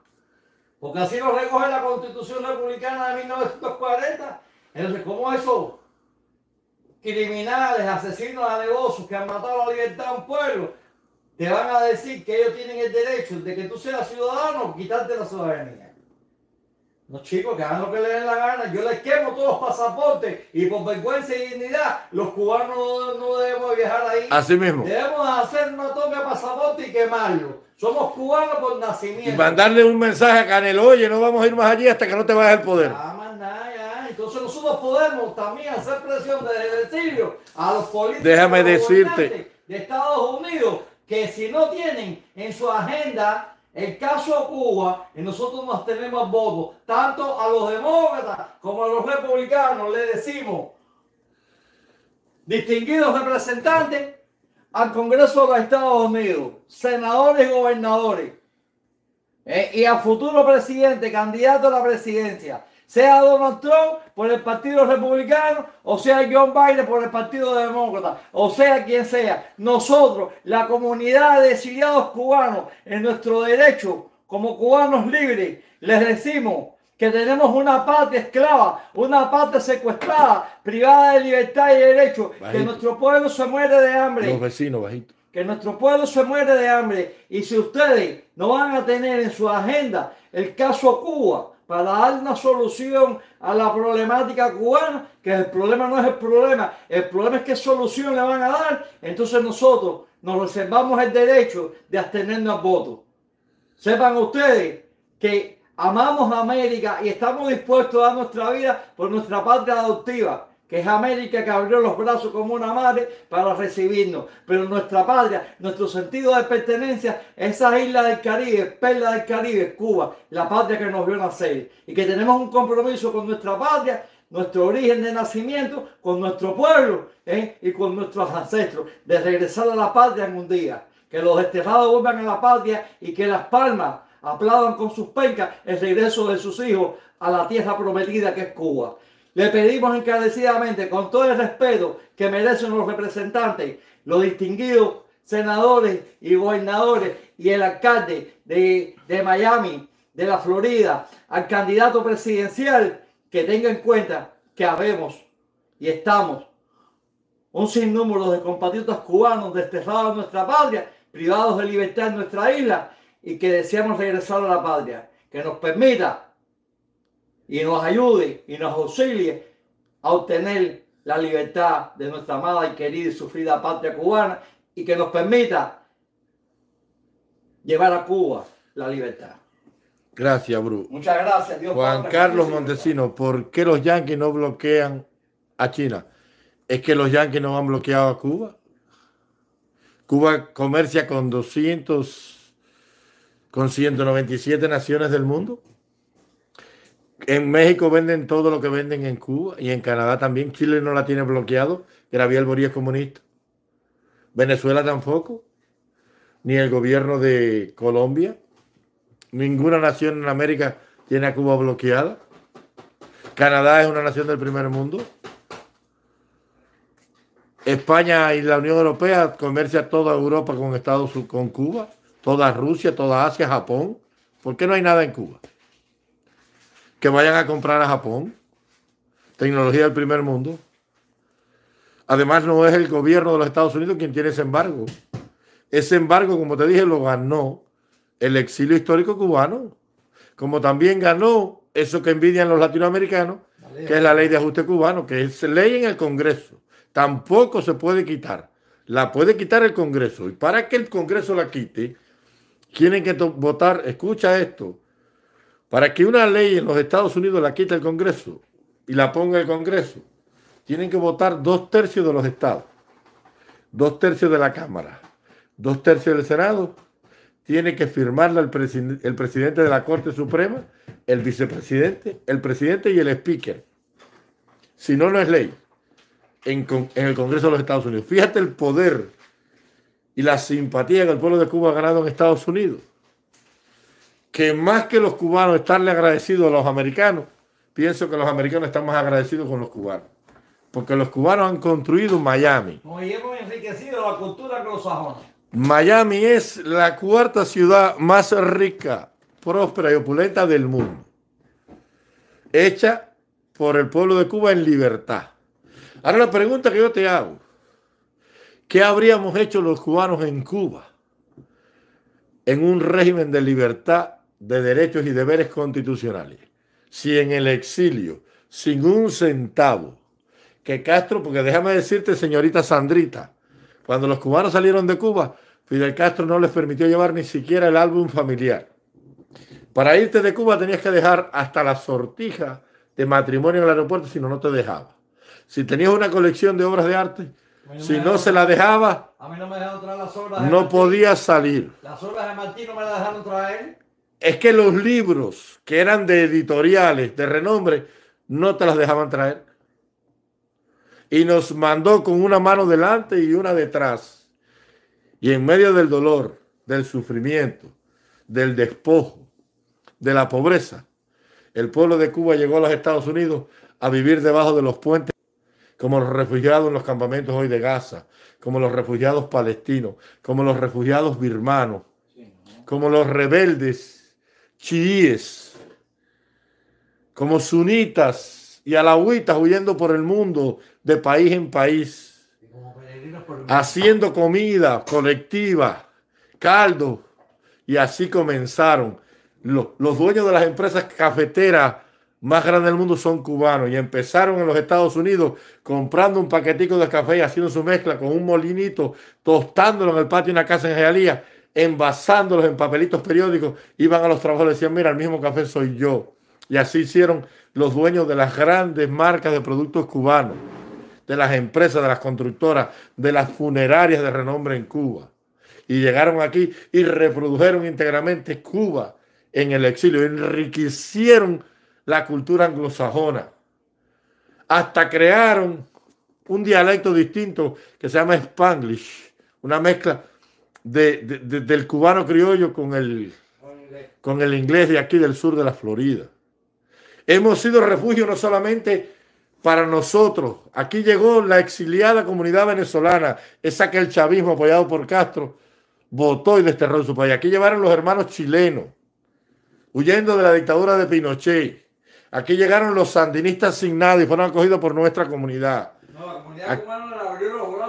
Porque así lo recoge la Constitución Republicana de 1940. Entonces, ¿cómo esos criminales, asesinos a negocios que han matado la libertad a un pueblo, te van a decir que ellos tienen el derecho de que tú seas ciudadano quitarte la ciudadanía? No, chicos, que hagan lo que les den la gana. Yo les quemo todos los pasaportes y por vergüenza y dignidad, los cubanos no, debemos viajar ahí. Así mismo. Debemos hacer una toque de pasaporte y quemarlo. Somos cubanos por nacimiento. Y mandarle un mensaje a Canelo, oye, no vamos a ir más allí hasta que no te vayas el poder. Ah, más nada, ya. Entonces nosotros podemos también hacer presión desde el exilio a los políticos Déjame decirte. de Estados Unidos que si no tienen en su agenda el caso Cuba, y nosotros nos tenemos votos, tanto a los demócratas como a los republicanos, le decimos, distinguidos representantes al Congreso de los Estados Unidos, senadores y gobernadores, eh, y al futuro presidente, candidato a la presidencia, sea Donald Trump por el Partido Republicano, o sea John Biden por el Partido Demócrata, o sea quien sea, nosotros, la comunidad de exiliados cubanos, en nuestro derecho como cubanos libres, les decimos que tenemos una patria esclava, una patria secuestrada, privada de libertad y derecho, que nuestro pueblo se muere de hambre. Los vecinos, bajito. Que nuestro pueblo se muere de hambre. Y si ustedes no van a tener en su agenda el caso Cuba, para dar una solución a la problemática cubana, que el problema no es el problema, el problema es qué solución le van a dar, entonces nosotros nos reservamos el derecho de abstenernos al voto. Sepan ustedes que amamos a América y estamos dispuestos a dar nuestra vida por nuestra patria adoptiva que es América que abrió los brazos como una madre para recibirnos. Pero nuestra patria, nuestro sentido de pertenencia, esa isla del Caribe, perla del Caribe, Cuba, la patria que nos vio nacer. Y que tenemos un compromiso con nuestra patria, nuestro origen de nacimiento, con nuestro pueblo ¿eh? y con nuestros ancestros, de regresar a la patria en un día. Que los desterrados vuelvan a la patria y que las palmas aplaudan con sus pencas el regreso de sus hijos a la tierra prometida que es Cuba. Le pedimos encarecidamente, con todo el respeto que merecen los representantes, los distinguidos senadores y gobernadores y el alcalde de, de Miami, de la Florida, al candidato presidencial, que tenga en cuenta que habemos y estamos un sinnúmero de compatriotas cubanos desterrados de nuestra patria, privados de libertad en nuestra isla y que deseamos regresar a la patria. Que nos permita y nos ayude y nos auxilie a obtener la libertad de nuestra amada y querida y sufrida patria cubana y que nos permita llevar a Cuba la libertad. Gracias, Bru. Muchas gracias, Dios Juan Carlos Montesino, ¿por qué los yanquis no bloquean a China? ¿Es que los yanquis no han bloqueado a Cuba? Cuba comercia con 200, con 197 naciones del mundo. En México venden todo lo que venden en Cuba y en Canadá también. Chile no la tiene bloqueado. Gabriel Borí es comunista. Venezuela tampoco. Ni el gobierno de Colombia. Ninguna nación en América tiene a Cuba bloqueada. Canadá es una nación del primer mundo. España y la Unión Europea comercia toda Europa con Estados con Cuba, toda Rusia, toda Asia, Japón. ¿Por qué no hay nada en Cuba? Que vayan a comprar a Japón. Tecnología del primer mundo. Además, no es el gobierno de los Estados Unidos quien tiene ese embargo. Ese embargo, como te dije, lo ganó el exilio histórico cubano. Como también ganó eso que envidian los latinoamericanos, que es la ley de ajuste cubano, que es ley en el Congreso. Tampoco se puede quitar. La puede quitar el Congreso. Y para que el Congreso la quite, tienen que votar, escucha esto, para que una ley en los Estados Unidos la quite el Congreso y la ponga el Congreso, tienen que votar dos tercios de los estados, dos tercios de la Cámara, dos tercios del Senado, tiene que firmarla el, el presidente de la Corte Suprema, el vicepresidente, el presidente y el speaker. Si no, no es ley en, en el Congreso de los Estados Unidos. Fíjate el poder y la simpatía que el pueblo de Cuba ha ganado en Estados Unidos que más que los cubanos estarle agradecidos a los americanos, pienso que los americanos están más agradecidos con los cubanos. Porque los cubanos han construido Miami. y hemos enriquecido la cultura con los sajones. Miami es la cuarta ciudad más rica, próspera y opulenta del mundo. Hecha por el pueblo de Cuba en libertad. Ahora la pregunta que yo te hago, ¿qué habríamos hecho los cubanos en Cuba en un régimen de libertad, de derechos y deberes constitucionales? Si en el exilio, sin un centavo, que Castro, porque déjame decirte, señorita Sandrita, cuando los cubanos salieron de Cuba, Fidel Castro no les permitió llevar ni siquiera el álbum familiar. Para irte de Cuba tenías que dejar hasta la sortija de matrimonio en el aeropuerto, si no, no te dejaba. Si tenías una colección de obras de arte, si no se la dejaba, a mí no, me dejaron traer las obras de no Martín. podía salir. Las obras de Martín no me las dejaron traer. Es que los libros que eran de editoriales de renombre no te las dejaban traer. Y nos mandó con una mano delante y una detrás. Y en medio del dolor, del sufrimiento, del despojo, de la pobreza, el pueblo de Cuba llegó a los Estados Unidos a vivir debajo de los puentes, como los refugiados en los campamentos hoy de Gaza, como los refugiados palestinos, como los refugiados birmanos, como los rebeldes chiíes, como sunitas y alawitas huyendo por el mundo de país en país, haciendo comida colectiva, caldo, y así comenzaron. Los, dueños de las empresas cafeteras más grandes del mundo son cubanos y empezaron en los Estados Unidos comprando un paquetico de café y haciendo su mezcla con un molinito, tostándolo en el patio de una casa en Hialeah, envasándolos en papelitos periódicos, iban a los trabajos y decían, mira, el mismo café soy yo. Y así hicieron los dueños de las grandes marcas de productos cubanos, de las empresas, de las constructoras, de las funerarias de renombre en Cuba. Y llegaron aquí y reprodujeron íntegramente Cuba en el exilio, enriquecieron la cultura anglosajona, hasta crearon un dialecto distinto que se llama Spanglish, una mezcla de, de- de- del cubano criollo con el, con el inglés de aquí del sur de la Florida. Hemos sido refugio no solamente para nosotros. Aquí llegó la exiliada comunidad venezolana, esa que el chavismo apoyado por Castro votó y desterró su país. Aquí llevaron los hermanos chilenos, huyendo de la dictadura de Pinochet. Aquí llegaron los sandinistas sin nada y fueron acogidos por nuestra comunidad.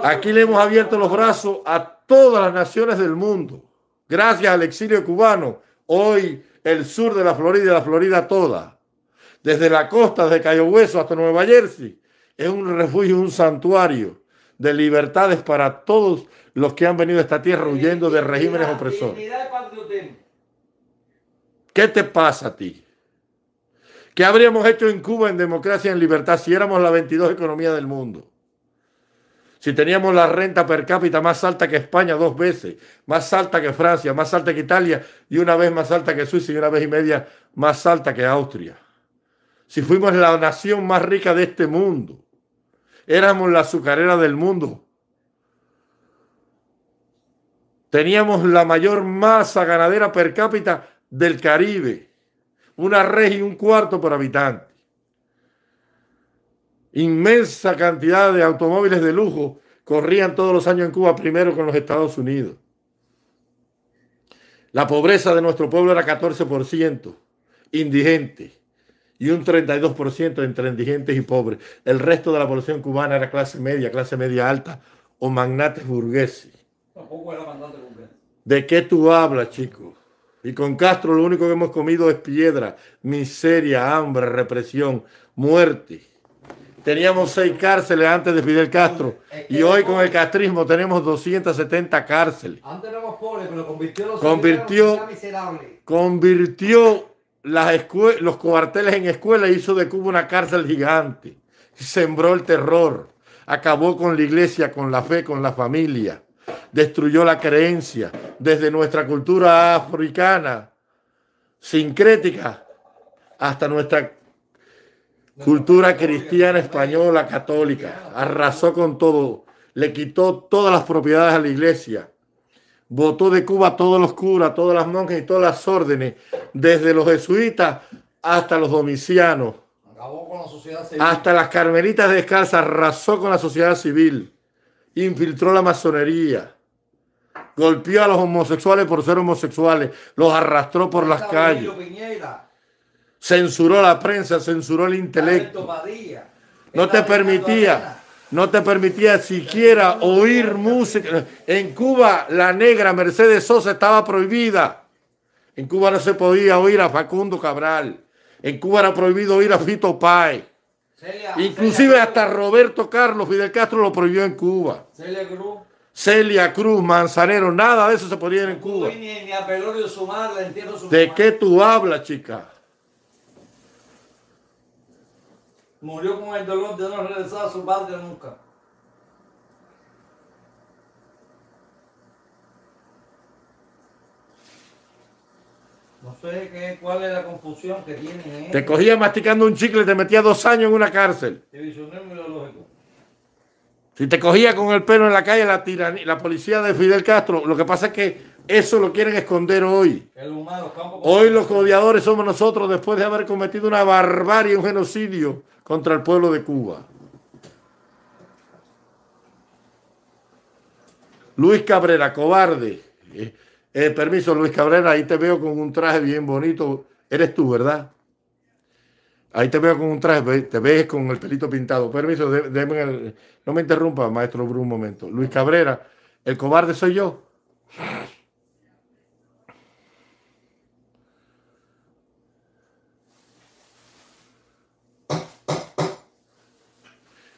Aquí- le hemos abierto los brazos a todas las naciones del mundo. Gracias al exilio cubano, hoy el sur de la Florida y la Florida toda, desde la costa, desde Cayo Hueso hasta Nueva Jersey, es un refugio, un santuario de libertades para todos los que han venido a esta tierra huyendo de regímenes opresores. ¿Qué te pasa a ti? ¿Qué habríamos hecho en Cuba en democracia y en libertad si éramos la 22 economía del mundo? Si teníamos la renta per cápita más alta que España dos veces, más alta que Francia, más alta que Italia y una vez más alta que Suiza y una vez y media más alta que Austria. Si fuimos la nación más rica de este mundo, éramos la azucarera del mundo. Teníamos la mayor masa ganadera per cápita del Caribe, una red y un cuarto por habitante. Inmensa cantidad de automóviles de lujo corrían todos los años en Cuba, primero con los Estados Unidos. La pobreza de nuestro pueblo era 14%, indigente, y un 32% entre indigentes y pobres. El resto de la población cubana era clase media, clase media alta o magnates burgueses. Tampoco era. ¿De qué tú hablas, chico? Y con Castro lo único que hemos comido es piedra, miseria, hambre, represión, muerte. Teníamos seis cárceles antes de Fidel Castro y hoy con el castrismo tenemos 270 cárceles. Antes éramos pobres, pero convirtió los Convirtió-. Convirtió las los cuarteles en escuelas e hizo de Cuba una cárcel gigante. Sembró el terror, acabó con la iglesia, con la fe, con la familia. Destruyó la creencia desde nuestra cultura africana, sincrética, hasta nuestra cultura cristiana, española, católica. Arrasó con todo, le quitó todas las propiedades a la iglesia. Votó de Cuba a todos los curas, todas las monjas y todas las órdenes, desde los jesuitas hasta los domicianos, Acabó con la sociedad civil. hasta las carmelitas descalzas, arrasó con la sociedad civil, infiltró la masonería, golpeó a los homosexuales por ser homosexuales, los arrastró por las calles, Piñera, censuró la prensa, censuró el intelecto, no te permitía, no te permitía siquiera oír música. En Cuba la negra Mercedes Sosa estaba prohibida. En Cuba no se podía oír a Facundo Cabral. En Cuba era prohibido oír a Fito Páez. Celia- Inclusive Celia hasta Roberto Carlos Fidel Castro lo prohibió en Cuba. Celia Cruz. Celia Cruz, Manzanero, nada de eso se podía ir en Cuba. Ni, ni a Pelorio su madre, le entierro su ¿De qué tú hablas, chica? Murió con el dolor de no regresar a su padre nunca. No sé qué, cuál es la confusión que tienen en Te cogía masticando un chicle y te metía dos años en una cárcel. Si te cogía con el pelo en la calle la, tiranía- la policía de Fidel Castro, lo que pasa es que eso lo quieren esconder hoy. El humano, campo Hoy los odiadores somos nosotros después de haber cometido una barbarie, un genocidio contra el pueblo de Cuba. Luis Cabrera, cobarde. Eh, eh, permiso, Luis Cabrera, ahí te veo con un traje bien bonito. Eres tú, ¿verdad? Ahí te veo con un traje, te ves con el pelito pintado. Permiso, el- no me interrumpa, maestro Bru, un momento. Luis Cabrera, el cobarde soy yo.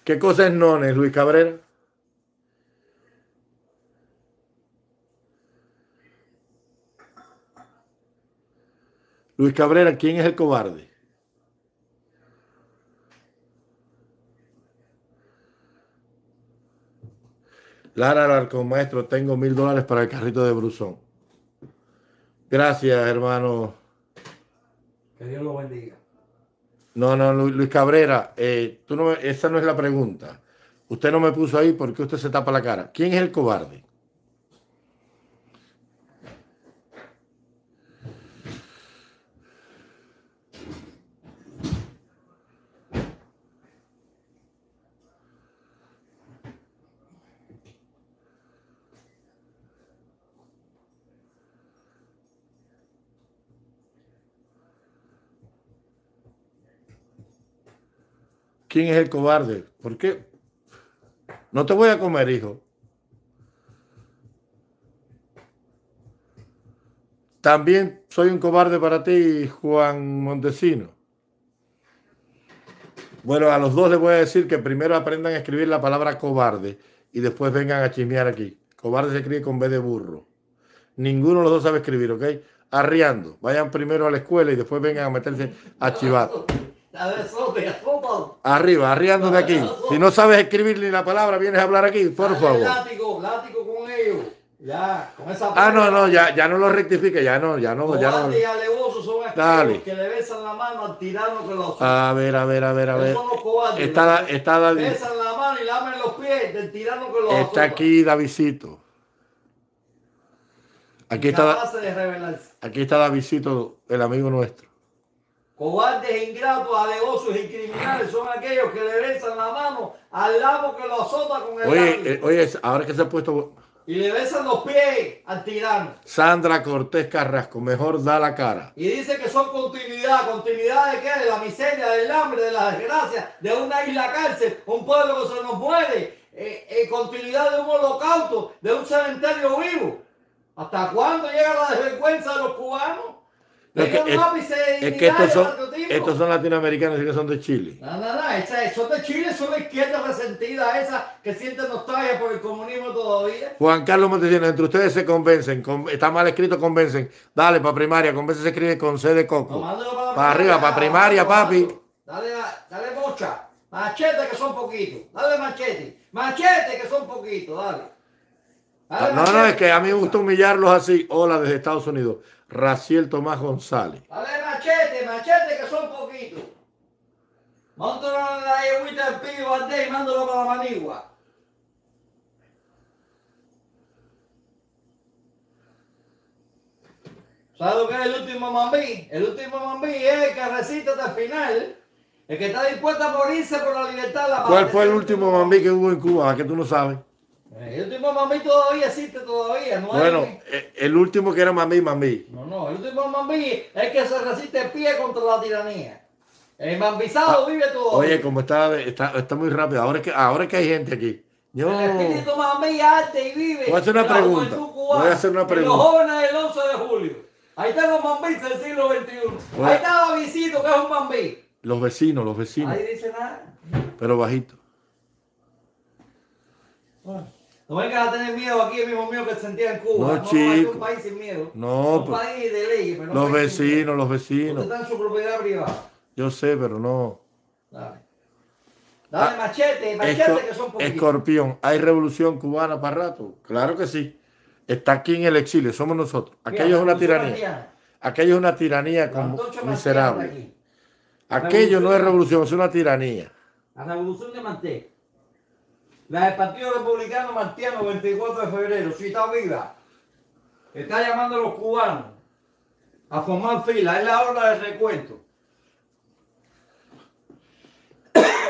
¿Qué cosa es nones, Luis Cabrera? Luis Cabrera, ¿quién es el cobarde? Lara Alarcón, maestro, tengo mil dólares para el carrito de Brusón. Gracias, hermano. Que Dios lo bendiga. No, no, Lu- Luis Cabrera, eh, tú no esa no es la pregunta. Usted no me puso ahí porque usted se tapa la cara. ¿Quién es el cobarde? ¿Quién es el cobarde? ¿Por qué? No te voy a comer, hijo. También soy un cobarde para ti, Juan Montesino. Bueno, a los dos les voy a decir que primero aprendan a escribir la palabra cobarde y después vengan a chismear aquí. Cobarde se escribe con B de burro. Ninguno de los dos sabe escribir, ¿ok? Arriando. Vayan primero a la escuela y después vengan a meterse a chivar. *laughs* Arriba, arriando de aquí. Si no sabes escribir ni la palabra, vienes a hablar aquí, por favor. Látigo, látigo con ellos. Ya, con esa Ah, no, no, ya, ya no lo rectifique, ya no, ya no, ya no. Dale. que le besan la mano al tirano que los A ver, a ver, a ver, a ver. Esos son los cobardes. Está, que está, David, Besan la mano y lamen los pies del tirano que los está aquí Davidcito. Aquí está, aquí está Davidcito, el amigo nuestro. Cobardes, ingratos, alevosos y criminales son aquellos que le besan la mano al lamo que lo azota con el Oye, eh, oye, ahora que se ha puesto y le besan los pies al tirano. Sandra Cortés Carrasco, mejor da la cara. Y dice que son continuidad. ¿Continuidad de qué? De la miseria, del hambre, de la desgracia, de una isla cárcel, un pueblo que se nos muere. eh, eh, continuidad de un holocausto, de un cementerio vivo. ¿Hasta cuándo llega la desvergüenza de los cubanos? Es que- de Es que estos son, estos son latinoamericanos y que son de Chile. No, no, no, esa- son de Chile, son la izquierda resentida, esa que siente nostalgia por el comunismo todavía. Juan Carlos Montesino, entre ustedes se convencen, con- está mal escrito, convencen. Dale, para primaria, convence se escribe con C de coco. Para, arriba, para primaria, papi. Dale, dale mocha. Machete que son poquitos. Dale machete. Machete que son poquitos, dale. Dale No, no, es que a mí me gusta humillarlos así. Hola desde Estados Unidos. Raciel Tomás González. Dale machete, machete que son poquitos. Mándalo en la yeguita del pillo Valdés y mándalo para la manigua. ¿Sabes lo que es el último mambí? El último mambí es el que recita hasta el final. El que está dispuesto a morirse por la libertad de la ¿Cuál fue el último mambí que hubo en Cuba? ¿A que tú no sabes? El último mambí todavía existe todavía. No Bueno, hay... eh, el último que era Mamí, Mamí. No, no, el último mambí es que se resiste en pie contra la tiranía. El mambizado vive todavía. Oye, como está, está, está muy rápido. Ahora es que, ahora es que hay gente aquí. Yo, El espíritu mambí arte y vive. Voy a hacer una pregunta. cubana, Voy a hacer una pregunta. Los jóvenes del 11 de julio. Ahí están los mambís del siglo XXI. Bueno. Ahí está Davidito, que es un mambí. los vecinos, los vecinos, Ahí dice nada. pero bajito. Bueno, No vengas a tener miedo aquí, el mismo miedo que sentía en Cuba. No, chico. un país sin miedo. No, un pues, país de leyes, pero no los vecinos, los Usted vecinos. está en su propiedad privada. Yo sé, pero no. Dale. Dale Ah, machete, machete Esco- que son poquitos. escorpión, ¿hay revolución cubana para rato? Claro que sí. Está aquí en el exilio, somos nosotros. Aquello es una tiranía. Aquello es una tiranía como miserable. aquí. Aquello no es revolución, es una tiranía. La revolución de Manté. La del Partido Republicano Martiano, 24 de febrero, si está viva, está llamando a los cubanos a formar fila. Es la hora del recuento.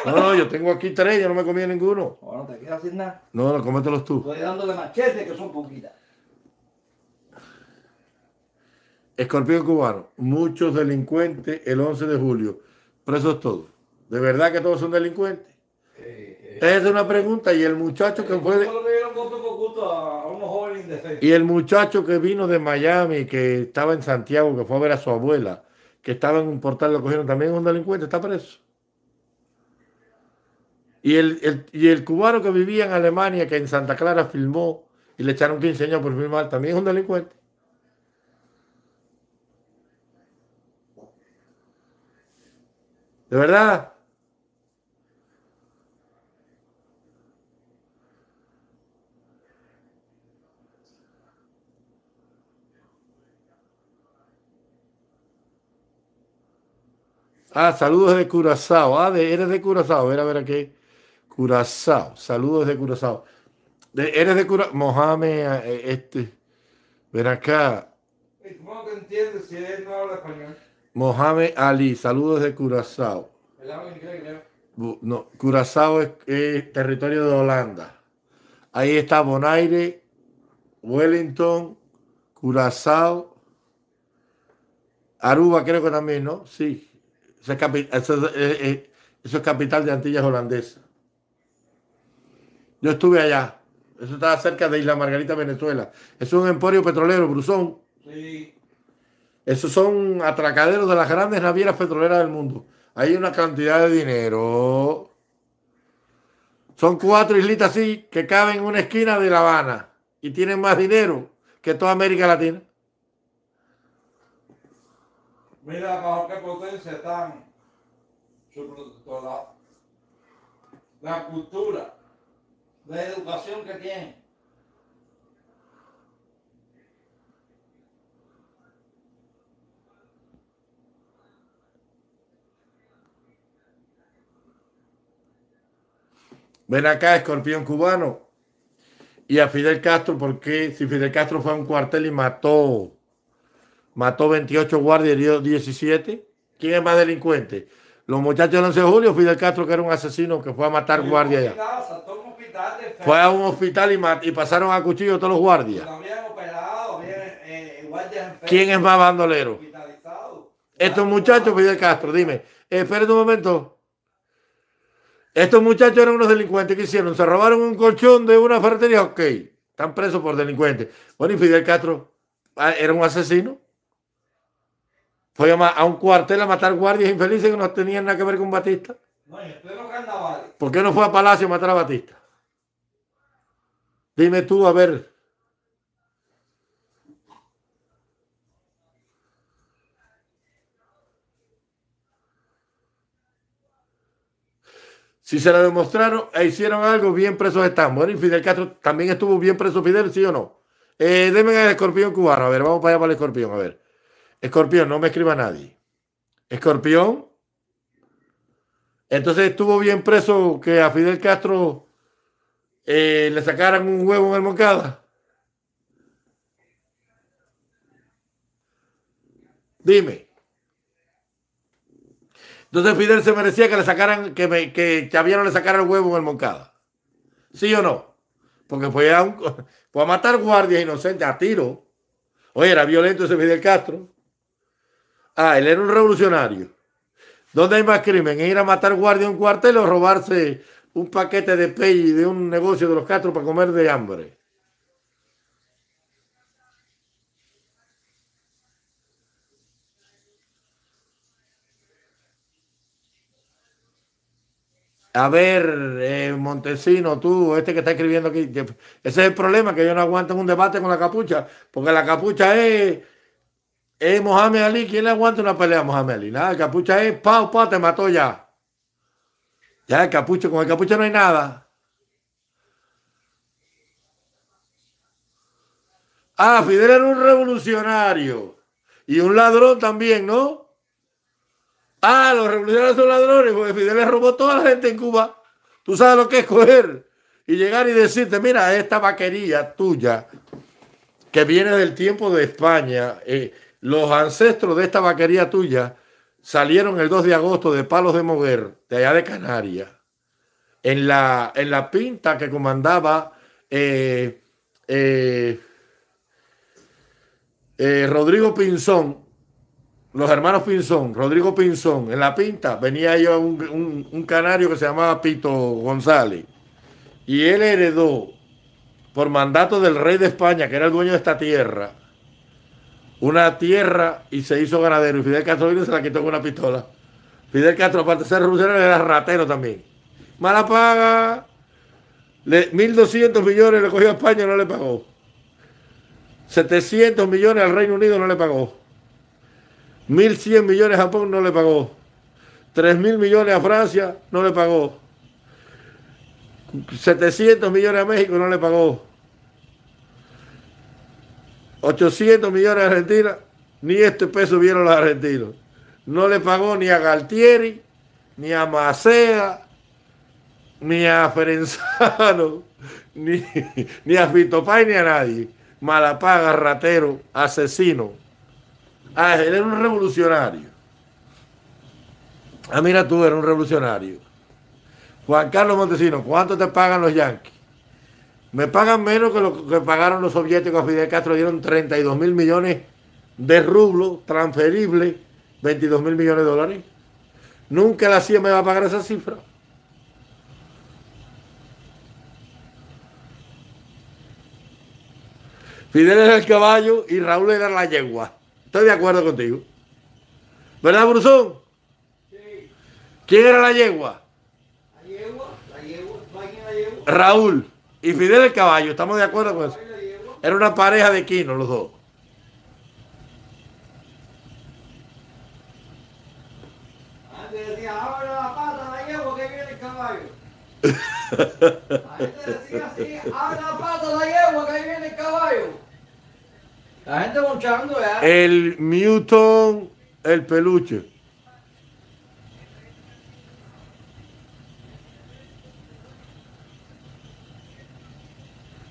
No, no, yo tengo aquí tres, yo no me comí ninguno. Ahora no te quedas sin nada. No, no, cómetelos tú. Estoy dándole machete que son poquitas. Escorpión cubano, muchos delincuentes el 11 de julio, presos todos. ¿De verdad que todos son delincuentes? Esa es una pregunta y el muchacho que fue de- y el muchacho que vino de Miami, que estaba en Santiago, que fue a ver a su abuela, que estaba en un portal, lo cogieron también es un delincuente, está preso. Y el, el- y el cubano que vivía en Alemania, que en Santa Clara filmó y le echaron 15 años por filmar, también es un delincuente. ¿De verdad? Ah, saludos de Curazao. Ah, de, eres de Curazao. A ver, a ver aquí. Curazao. Saludos de Curazao. De, eres de Curazao. Mohamed, eh, este. Ven acá. ¿Cómo que entiendes si él no habla español? Mohamed Ali. Saludos de Curazao. No, Curazao es, es territorio de Holanda. Ahí está Bonaire, Wellington, Curazao, Aruba creo que también, ¿no? Sí. Eso es, capi- eso es- eh, eh, eso es capital de Antillas holandesas. Yo estuve allá. Eso estaba cerca de Isla Margarita, Venezuela. Es un emporio petrolero, Brusón. Sí. Esos son atracaderos de las grandes navieras petroleras del mundo. Hay una cantidad de dinero. Son cuatro islitas así que caben en una esquina de La Habana y tienen más dinero que toda América Latina. Mira bajo qué potencia están su- toda la, cultura, la educación que tienen. Ven acá, escorpión cubano. Y a Fidel Castro, ¿por qué? Si Fidel Castro fue a un cuartel y mató, mató 28 guardias y hirió 17, ¿quién es más delincuente? Los muchachos del 11 de julio, Fidel Castro, que era un asesino que fue a matar guardias allá. Casa, Fue a un hospital y, y pasaron a cuchillo todos los guardias. Operado, eh, guardias. ¿Quién es más bandolero? Estos muchachos, Fidel Castro, dime, espérate un momento. Estos muchachos eran unos delincuentes que hicieron, se robaron un colchón de una ferretería, ok, están presos por delincuentes. Bueno, y Fidel Castro ah, era un asesino. Fue a, un cuartel a matar guardias infelices que no tenían nada que ver con Batista. No. ¿Por qué no fue a Palacio a matar a Batista? Dime tú, a ver. Si se lo demostraron e hicieron algo, bien presos están. Bueno, y Fidel Castro también estuvo bien preso Fidel, ¿sí o no? Eh, denme al escorpión cubano. A ver, vamos para allá para el escorpión. A ver. Escorpión, no me escriba nadie. Escorpión. Entonces estuvo bien preso que a Fidel Castro eh, le sacaran un huevo en el Moncada. Dime. Entonces Fidel se merecía que le sacaran, que, me, que le sacara el huevo en el Moncada. ¿Sí o no? porque fue a, *laughs* fue a matar guardias inocentes a tiro. Oye, era violento ese Fidel Castro. Ah, él era un revolucionario. ¿Dónde hay más crimen? ¿En ir a matar guardia en un cuartel o robarse un paquete de pay de un negocio de los Castro para comer de hambre? A ver, eh, Montesino, tú, este que está escribiendo aquí, ese es el problema, que yo no aguanto un debate con la capucha, porque la capucha es, es Mohamed Ali. ¿Quién le aguanta una pelea a Mohamed Ali? Nada, la capucha es, pau, pau, te mató ya. Ya el capucho, con el capucha no hay nada. Ah, Fidel era un revolucionario y un ladrón también, ¿no? Ah, los revolucionarios son ladrones, porque Fidel le robó toda la gente en Cuba. Tú sabes lo que es coger y llegar y decirte, mira, esta vaquería tuya, que viene del tiempo de España, eh, los ancestros de esta vaquería tuya salieron el 2 de agosto de Palos de Moguer, de allá de Canarias, en la, en la pinta que comandaba eh, eh, Rodrigo Pinzón, los hermanos Pinzón, Rodrigo Pinzón, en la pinta venía yo un, un, canario que se llamaba Pito González. Y él heredó, por mandato del rey de España, que era el dueño de esta tierra, una tierra y se hizo ganadero. Y Fidel Castro vino y se la quitó con una pistola. Fidel Castro, aparte de ser revolucionario, era ratero también. Mala paga. 1.200 millones le cogió a España y no le pagó. 700 millones al Reino Unido no le pagó. 1.100 millones a Japón no le pagó. 3.000 millones a Francia no le pagó. 700 millones a México no le pagó. 800 millones a Argentina, ni este peso vieron los argentinos. No le pagó ni a Galtieri, ni a Macea, ni a Ferenzano, *laughs* ni, ni a Fitopay, ni a nadie. Malapaga, ratero, asesino. Ah, era un revolucionario. Ah, mira tú, era un revolucionario. Juan Carlos Montesino, ¿cuánto te pagan los yanquis? Me pagan menos que lo que pagaron los soviéticos a Fidel Castro, dieron 32 mil millones de rublos transferibles, 22 mil millones de dólares. Nunca la CIA me va a pagar esa cifra. Fidel era el caballo y Raúl era la yegua. Estoy de acuerdo contigo. ¿Verdad, Brusón? Sí. ¿Quién era la yegua? La yegua, la yegua, la yegua. Raúl y Fidel el caballo, ¿estamos de acuerdo con eso? Era una pareja de quino los dos. Antes decía, abre la pata la yegua que viene el caballo. Antes decía así, abre la pata la yegua que viene el caballo. La gente monchando ya. El Newton, el peluche.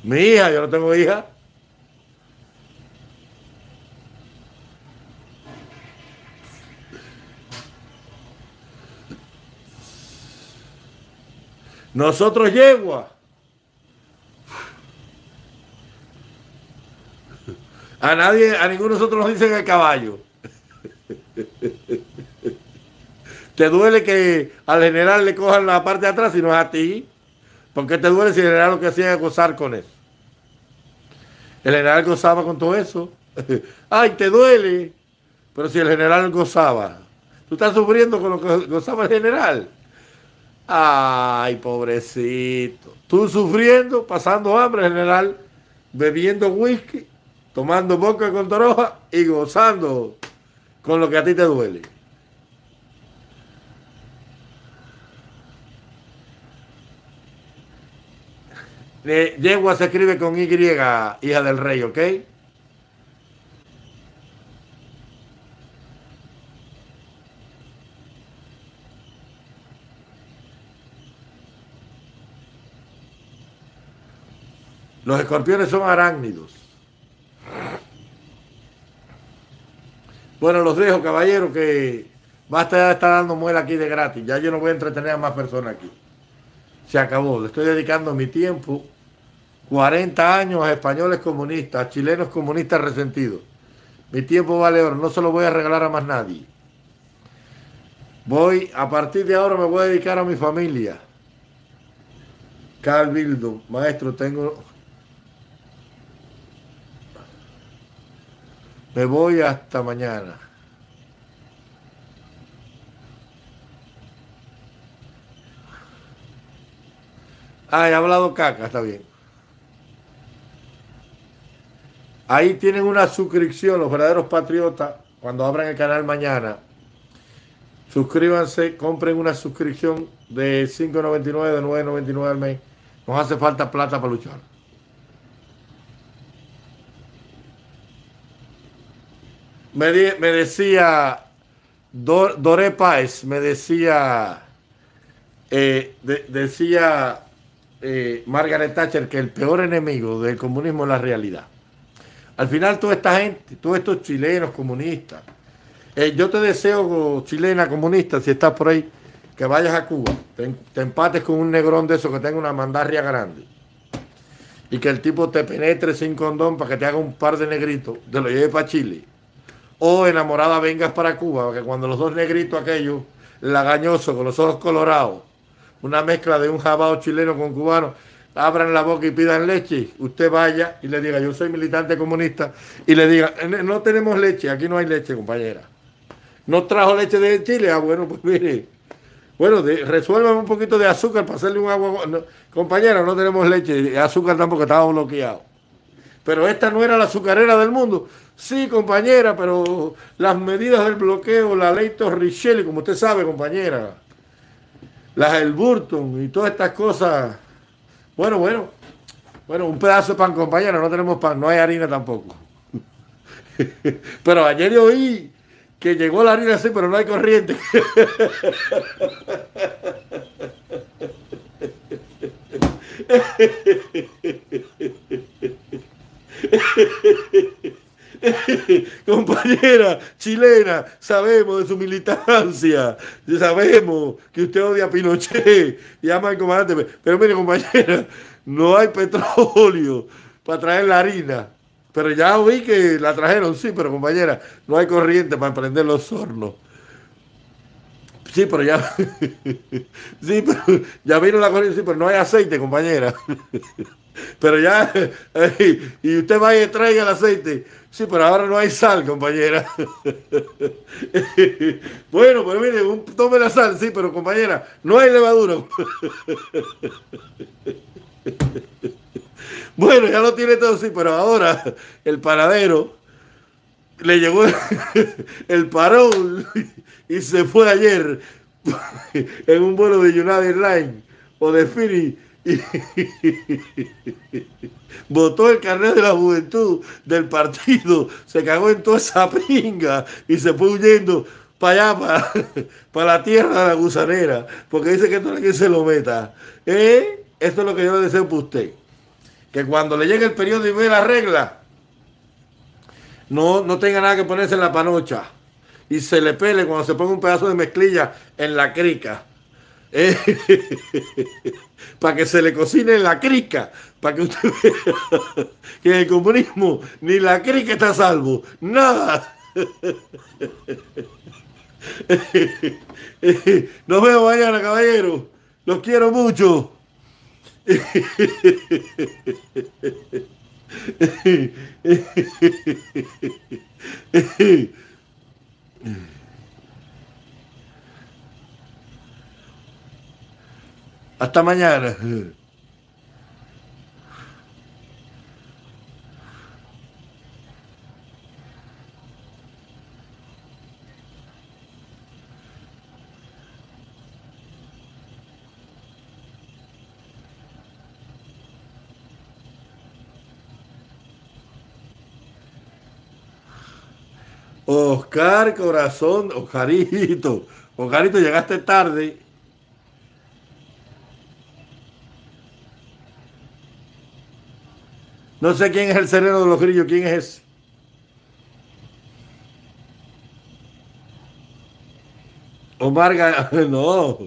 Mi hija, yo no tengo hija. Nosotros yegua. A nadie, a ninguno de nosotros nos dicen el caballo. *laughs* ¿Te duele que al general le cojan la parte de atrás y no es a ti? ¿Por qué te duele si el general lo que hacía es gozar con eso? El general gozaba con todo eso. *laughs* Ay, te duele. Pero si el general gozaba, tú estás sufriendo con lo que gozaba el general. Ay, pobrecito. Tú sufriendo, pasando hambre, general, bebiendo whisky tomando boca con toroja y gozando con lo que a ti te duele. Yegua se escribe con Y, hija del rey, ¿ok? Los escorpiones son arácnidos. Bueno, los dejo, caballero, que basta ya estar dando muela aquí de gratis. Ya yo no voy a entretener a más personas aquí. Se acabó. Le estoy dedicando mi tiempo 40 años españoles comunistas, chilenos comunistas resentidos. Mi tiempo vale oro, no se lo voy a regalar a más nadie. Voy, a partir de ahora me voy a dedicar a mi familia. Carl Bildo, maestro, tengo... Me voy hasta mañana. Ah, he hablado caca, está bien. Ahí tienen una suscripción, los verdaderos patriotas, cuando abran el canal mañana. Suscríbanse, compren una suscripción de 5.99, de 9.99 al mes. Nos hace falta plata para luchar. Me, decía Doré Páez, me decía, eh, decía eh, Margaret Thatcher que el peor enemigo del comunismo es la realidad. Al final toda esta gente, todos estos chilenos comunistas, eh, yo te deseo, chilena comunista, si estás por ahí, que vayas a Cuba, te, empates con un negrón de eso que tenga una mandarria grande y que el tipo te penetre sin condón para que te haga un par de negritos, te lo lleve para Chile. O enamorada vengas para Cuba, que cuando los dos negritos aquellos, lagañosos, con los ojos colorados, una mezcla de un jabao chileno con cubano, abran la boca y pidan leche, usted vaya y le diga, yo soy militante comunista, y le diga, no tenemos leche, aquí no hay leche, compañera. No trajo leche de Chile, ah, bueno, pues mire, bueno, resuelvan un poquito de azúcar para hacerle un agua. compañera, no tenemos leche, azúcar tampoco estaba bloqueado. Pero esta no era la azucarera del mundo. Sí, compañera, pero las medidas del bloqueo, la ley Torricelli, como usted sabe, compañera, las El Burton y todas estas cosas bueno, bueno. Bueno, un pedazo de pan, compañero. No tenemos pan, no hay harina tampoco. *laughs* Pero ayer oí que llegó la harina así, pero no hay corriente. *laughs* *laughs* Compañera chilena, sabemos de su militancia, sabemos que usted odia a Pinochet y ama al comandante, pero mire compañera, no hay petróleo para traer la harina. Pero ya oí que la trajeron, sí, pero compañera, no hay corriente para prender los hornos. Sí, pero ya. *laughs* Sí, pero ya vino la corriente, sí, pero no hay aceite, compañera. *laughs* Pero ya. Y usted vaya y traiga el aceite. Sí, pero ahora no hay sal, compañera. *laughs* Bueno, pero mire, tome la sal, sí, pero compañera, no hay levadura. *laughs* Bueno, ya lo tiene todo, sí, pero ahora el paradero le llegó *laughs* el parón y se fue ayer en un vuelo de United Airlines o de Philly *laughs* votó el carnet de la juventud del partido, se cagó en toda esa pinga y se fue huyendo para allá, para, *laughs* la tierra de la gusanera, porque dice que no es que se lo meta. ¿Eh? Esto es lo que yo le deseo para usted. Que cuando le llegue el periodo y ve la regla, no, no tenga nada que ponerse en la panocha y se le pele cuando se ponga un pedazo de mezclilla en la crica. *laughs* Para que se le cocine la crica, para que usted vea *laughs* que en el comunismo ni la crica está a salvo, nada. *laughs* Nos vemos mañana, caballero. Los quiero mucho. Hasta mañana. Oscar Corazón, Oscarito, Oscarito, llegaste tarde. No sé quién es el sereno de los grillos, quién es ese. Omar, *laughs* no.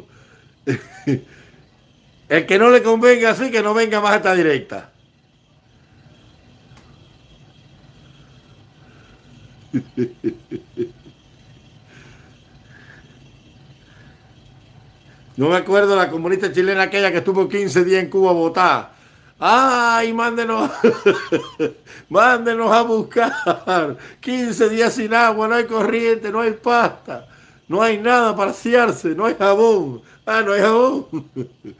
*laughs* El que no le convenga así, que no venga más a esta directa. *laughs* No me acuerdo la comunista chilena aquella que estuvo 15 días en Cuba votada ¡Ay, mándenos! *laughs* mándenos a buscar. 15 días sin agua, no hay corriente, no hay pasta, no hay nada para asearse, no hay jabón. Ah, no hay jabón. *laughs*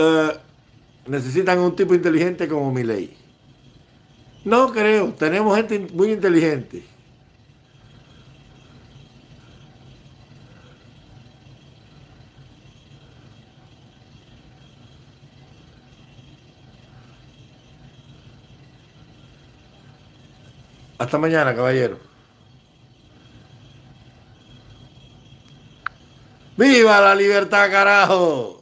Eh, necesitan un tipo inteligente como mi ley. No creo, tenemos gente muy inteligente. Hasta mañana, caballero. ¡Viva la libertad, carajo!